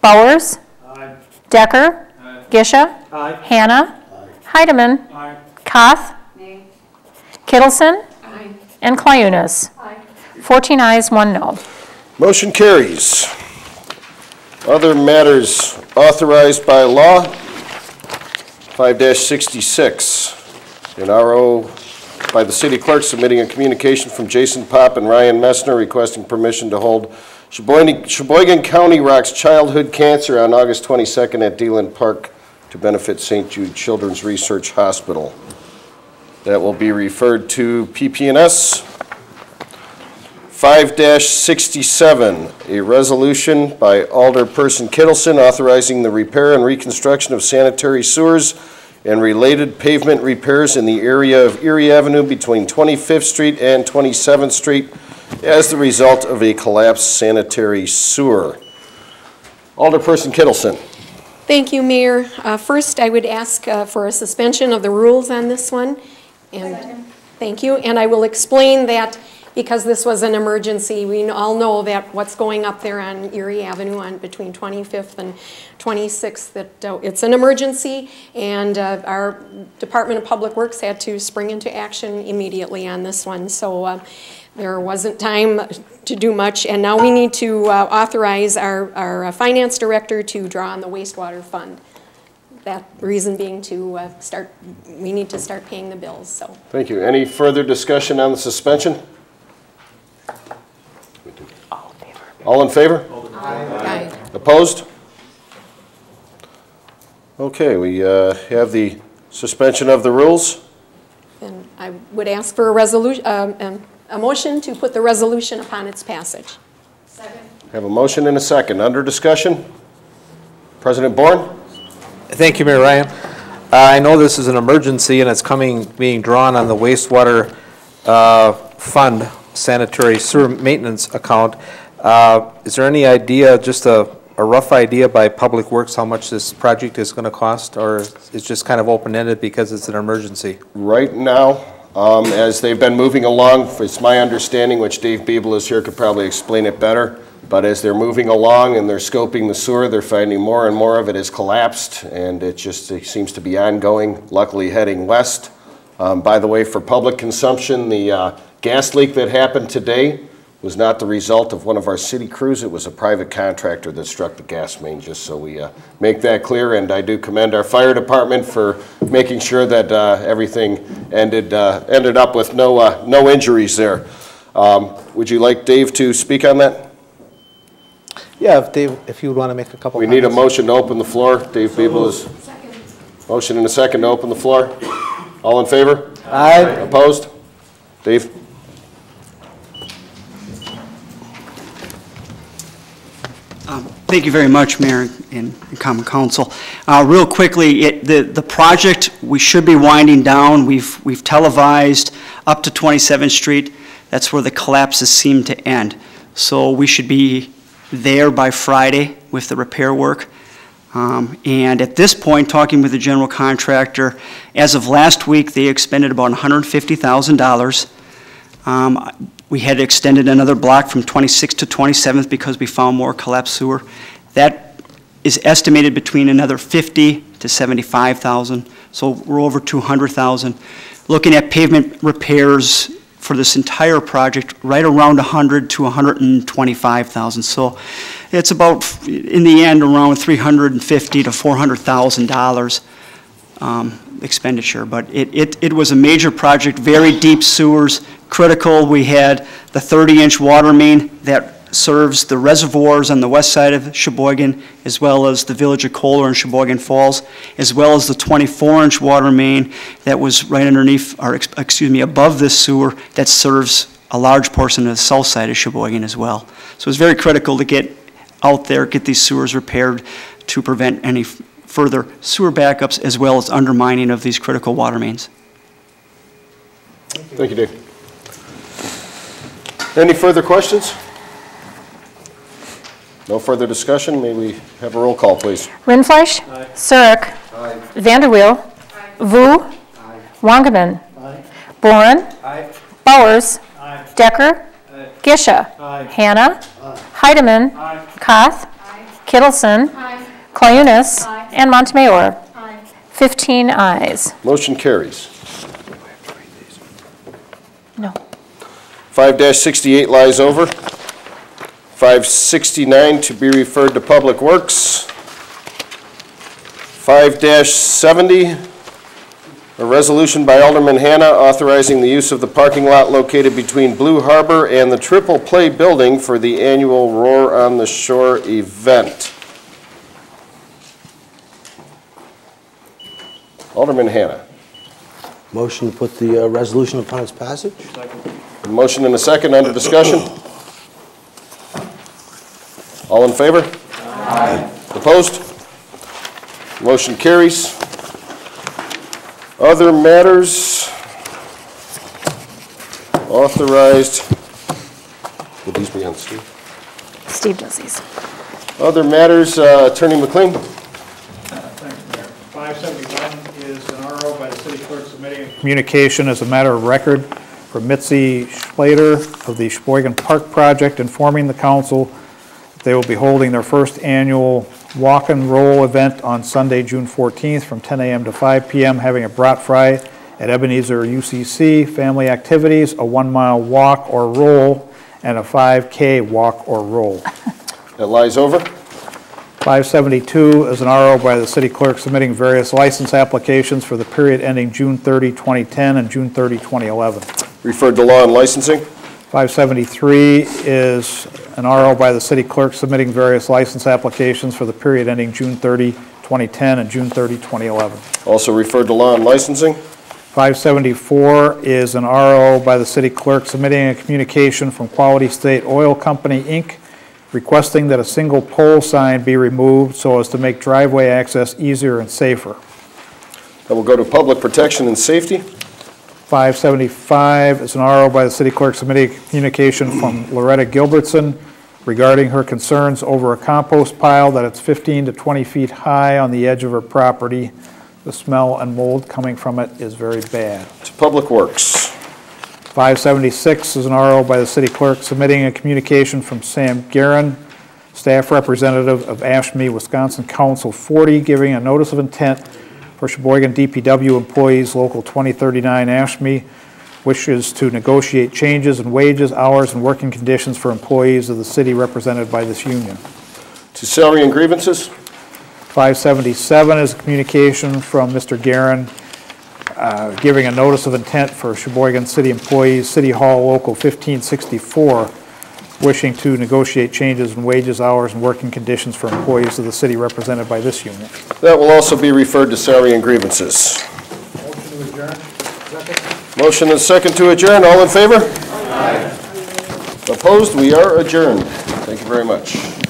Bowers. Aye. Decker. Aye. Gisha. Aye. Hannah. Aye. Heidemann. Aye. Koth. Nay. Kittleson. And Clayunas. 14 ayes, one no. Motion carries. Other matters authorized by law, 5-66, an RO by the city clerk submitting a communication from Jason Pop and Ryan Messner requesting permission to hold Sheboygan Sheboygan County Rocks Childhood Cancer on August 22nd at Deland Park to benefit St. Jude Children's Research Hospital. That will be referred to PP&S 5-67, a resolution by Alderperson Kittleson authorizing the repair and reconstruction of sanitary sewers and related pavement repairs in the area of Erie Avenue between 25th Street and 27th Street as the result of a collapsed sanitary sewer. Alderperson Kittleson. Thank you, Mayor. Uh, First, I would ask uh, for a suspension of the rules on this one. And, thank you. And I will explain that because this was an emergency, we all know that what's going up there on Erie Avenue on between 25th and 26th, that uh, it's an emergency, and uh, our Department of Public Works had to spring into action immediately on this one. So uh, there wasn't time to do much, and now we need to uh, authorize our, our uh, finance director to draw on the wastewater fund. That reason being to uh, start, we need to start paying the bills, so. Thank you. Any further discussion on the suspension? All in favor? Aye. Opposed? Okay, we uh, have the suspension of the rules. And I would ask for a resolution, um, um, a motion to put the resolution upon its passage. Have a motion and a second. Under discussion? President Boren? Thank you, Mayor Ryan. Uh, I know this is an emergency and it's coming, being drawn on the wastewater uh, fund sanitary sewer maintenance account. Uh, Is there any idea, just a a rough idea by Public Works, how much this project is going to cost? Or it's just kind of open-ended because it's an emergency? Right now, um, as they've been moving along, it's my understanding, which Dave Biebel is here, could probably explain it better, but as they're moving along and they're scoping the sewer, they're finding more and more of it has collapsed, and it just it seems to be ongoing, luckily heading west. Um, By the way, for public consumption, the uh, gas leak that happened today was not the result of one of our city crews. It was a private contractor that struck the gas main, just so we uh, make that clear. And I do commend our fire department for making sure that uh, everything ended, uh, ended up with no, uh, no injuries there. Um, Would you like Dave to speak on that? Yeah, if Dave, if you would want to make a couple We need a motion to open the floor. Dave Biebel is. Motion and a second to open the floor. All in favor? Aye. Opposed? Dave? Um, Thank you very much, Mayor and and Common Council. Uh, Real quickly, it- the the project, we should be winding down. We've we've televised up to 27th Street. That's where the collapses seem to end. So we should be there by Friday with the repair work. Um, And at this point, talking with the general contractor, as of last week, they expended about $150,000. Um, We had extended another block from 26th to 27th because we found more collapsed sewer. That is estimated between another 50 to 75,000, so we're over 200,000. looking at pavement repairs for this entire project, right around 100 to 125,000. So it's about, in the end, around 350 to 400,000 dollars um, expenditure. But it, it, it was a major project, very deep sewers, critical. We had the 30-inch water main that serves the reservoirs on the west side of Sheboygan, as well as the village of Kohler and Sheboygan Falls, as well as the 24-inch water main that was right underneath, or excuse me, above this sewer that serves a large portion of the south side of Sheboygan as well. So it's very critical to get out there, get these sewers repaired to prevent any further sewer backups as well as undermining of these critical water mains. Thank you, Dave. Any further questions? No further discussion, may we have a roll call, please? Rindfleisch. Surrick. Vanderweel. Vu. Wangerman. Boren. Bowers. Decker. Gisha. Hannah. Heidemann. Koth. Kittleson. Clayunas. And Montemayor. 15 ayes. Motion carries. No. 5-68 lies over. 569 to be referred to Public Works. 5-70, a resolution by Alderman Hanna authorizing the use of the parking lot located between Blue Harbor and the Triple Play Building for the annual Roar on the Shore event. Alderman Hanna. Motion to put the uh, resolution upon its passage? A Motion and a second under discussion. All in favor? Aye. Opposed? Motion carries. Other matters authorized, will these be on Steve? Steve does these. Other matters, uh, Attorney McLean? 571 is an RO by the city clerk submitting a communication as a matter of record for Mitzi Schlater of the Sheboygan Park Project informing the council that they will be holding their first annual walk and roll event on Sunday, June 14th from 10 a.m. to 5 p.m., having a brat fry at Ebenezer UCC, family activities, a one-mile walk or roll, and a 5K walk or roll. That lies over. 572 is an RO by the city clerk submitting various license applications for the period ending June 30, 2010 and June 30, 2011. Referred to Law and Licensing. 573 is an RO by the city clerk submitting various license applications for the period ending June 30, 2010 and June 30, 2011. Also referred to Law and Licensing. 574 is an RO by the city clerk submitting a communication from Quality State Oil Company, Inc., requesting that a single pole sign be removed so as to make driveway access easier and safer. Then we'll go to Public Protection and Safety. 575 is an RO by the city clerk submitting a communication from Loretta Gilbertson regarding her concerns over a compost pile that it's 15 to 20 feet high on the edge of her property. The smell and mold coming from it is very bad. To Public Works. 576 is an RO by the city clerk submitting a communication from Sam Guerin, staff representative of AFSCME, Wisconsin Council 40, giving a notice of intent for Sheboygan DPW employees, Local 2039 AFSCME, wishes to negotiate changes in wages, hours, and working conditions for employees of the city represented by this union. To Salary and Grievances. 577 is a communication from Mr. Guerin uh, giving a notice of intent for Sheboygan City employees, City Hall Local 1564, wishing to negotiate changes in wages, hours, and working conditions for employees of the city represented by this union. That will also be referred to Salary and Grievances. Motion to adjourn. motion and second to adjourn. All in favor? Aye. Opposed? We are adjourned. Thank you very much.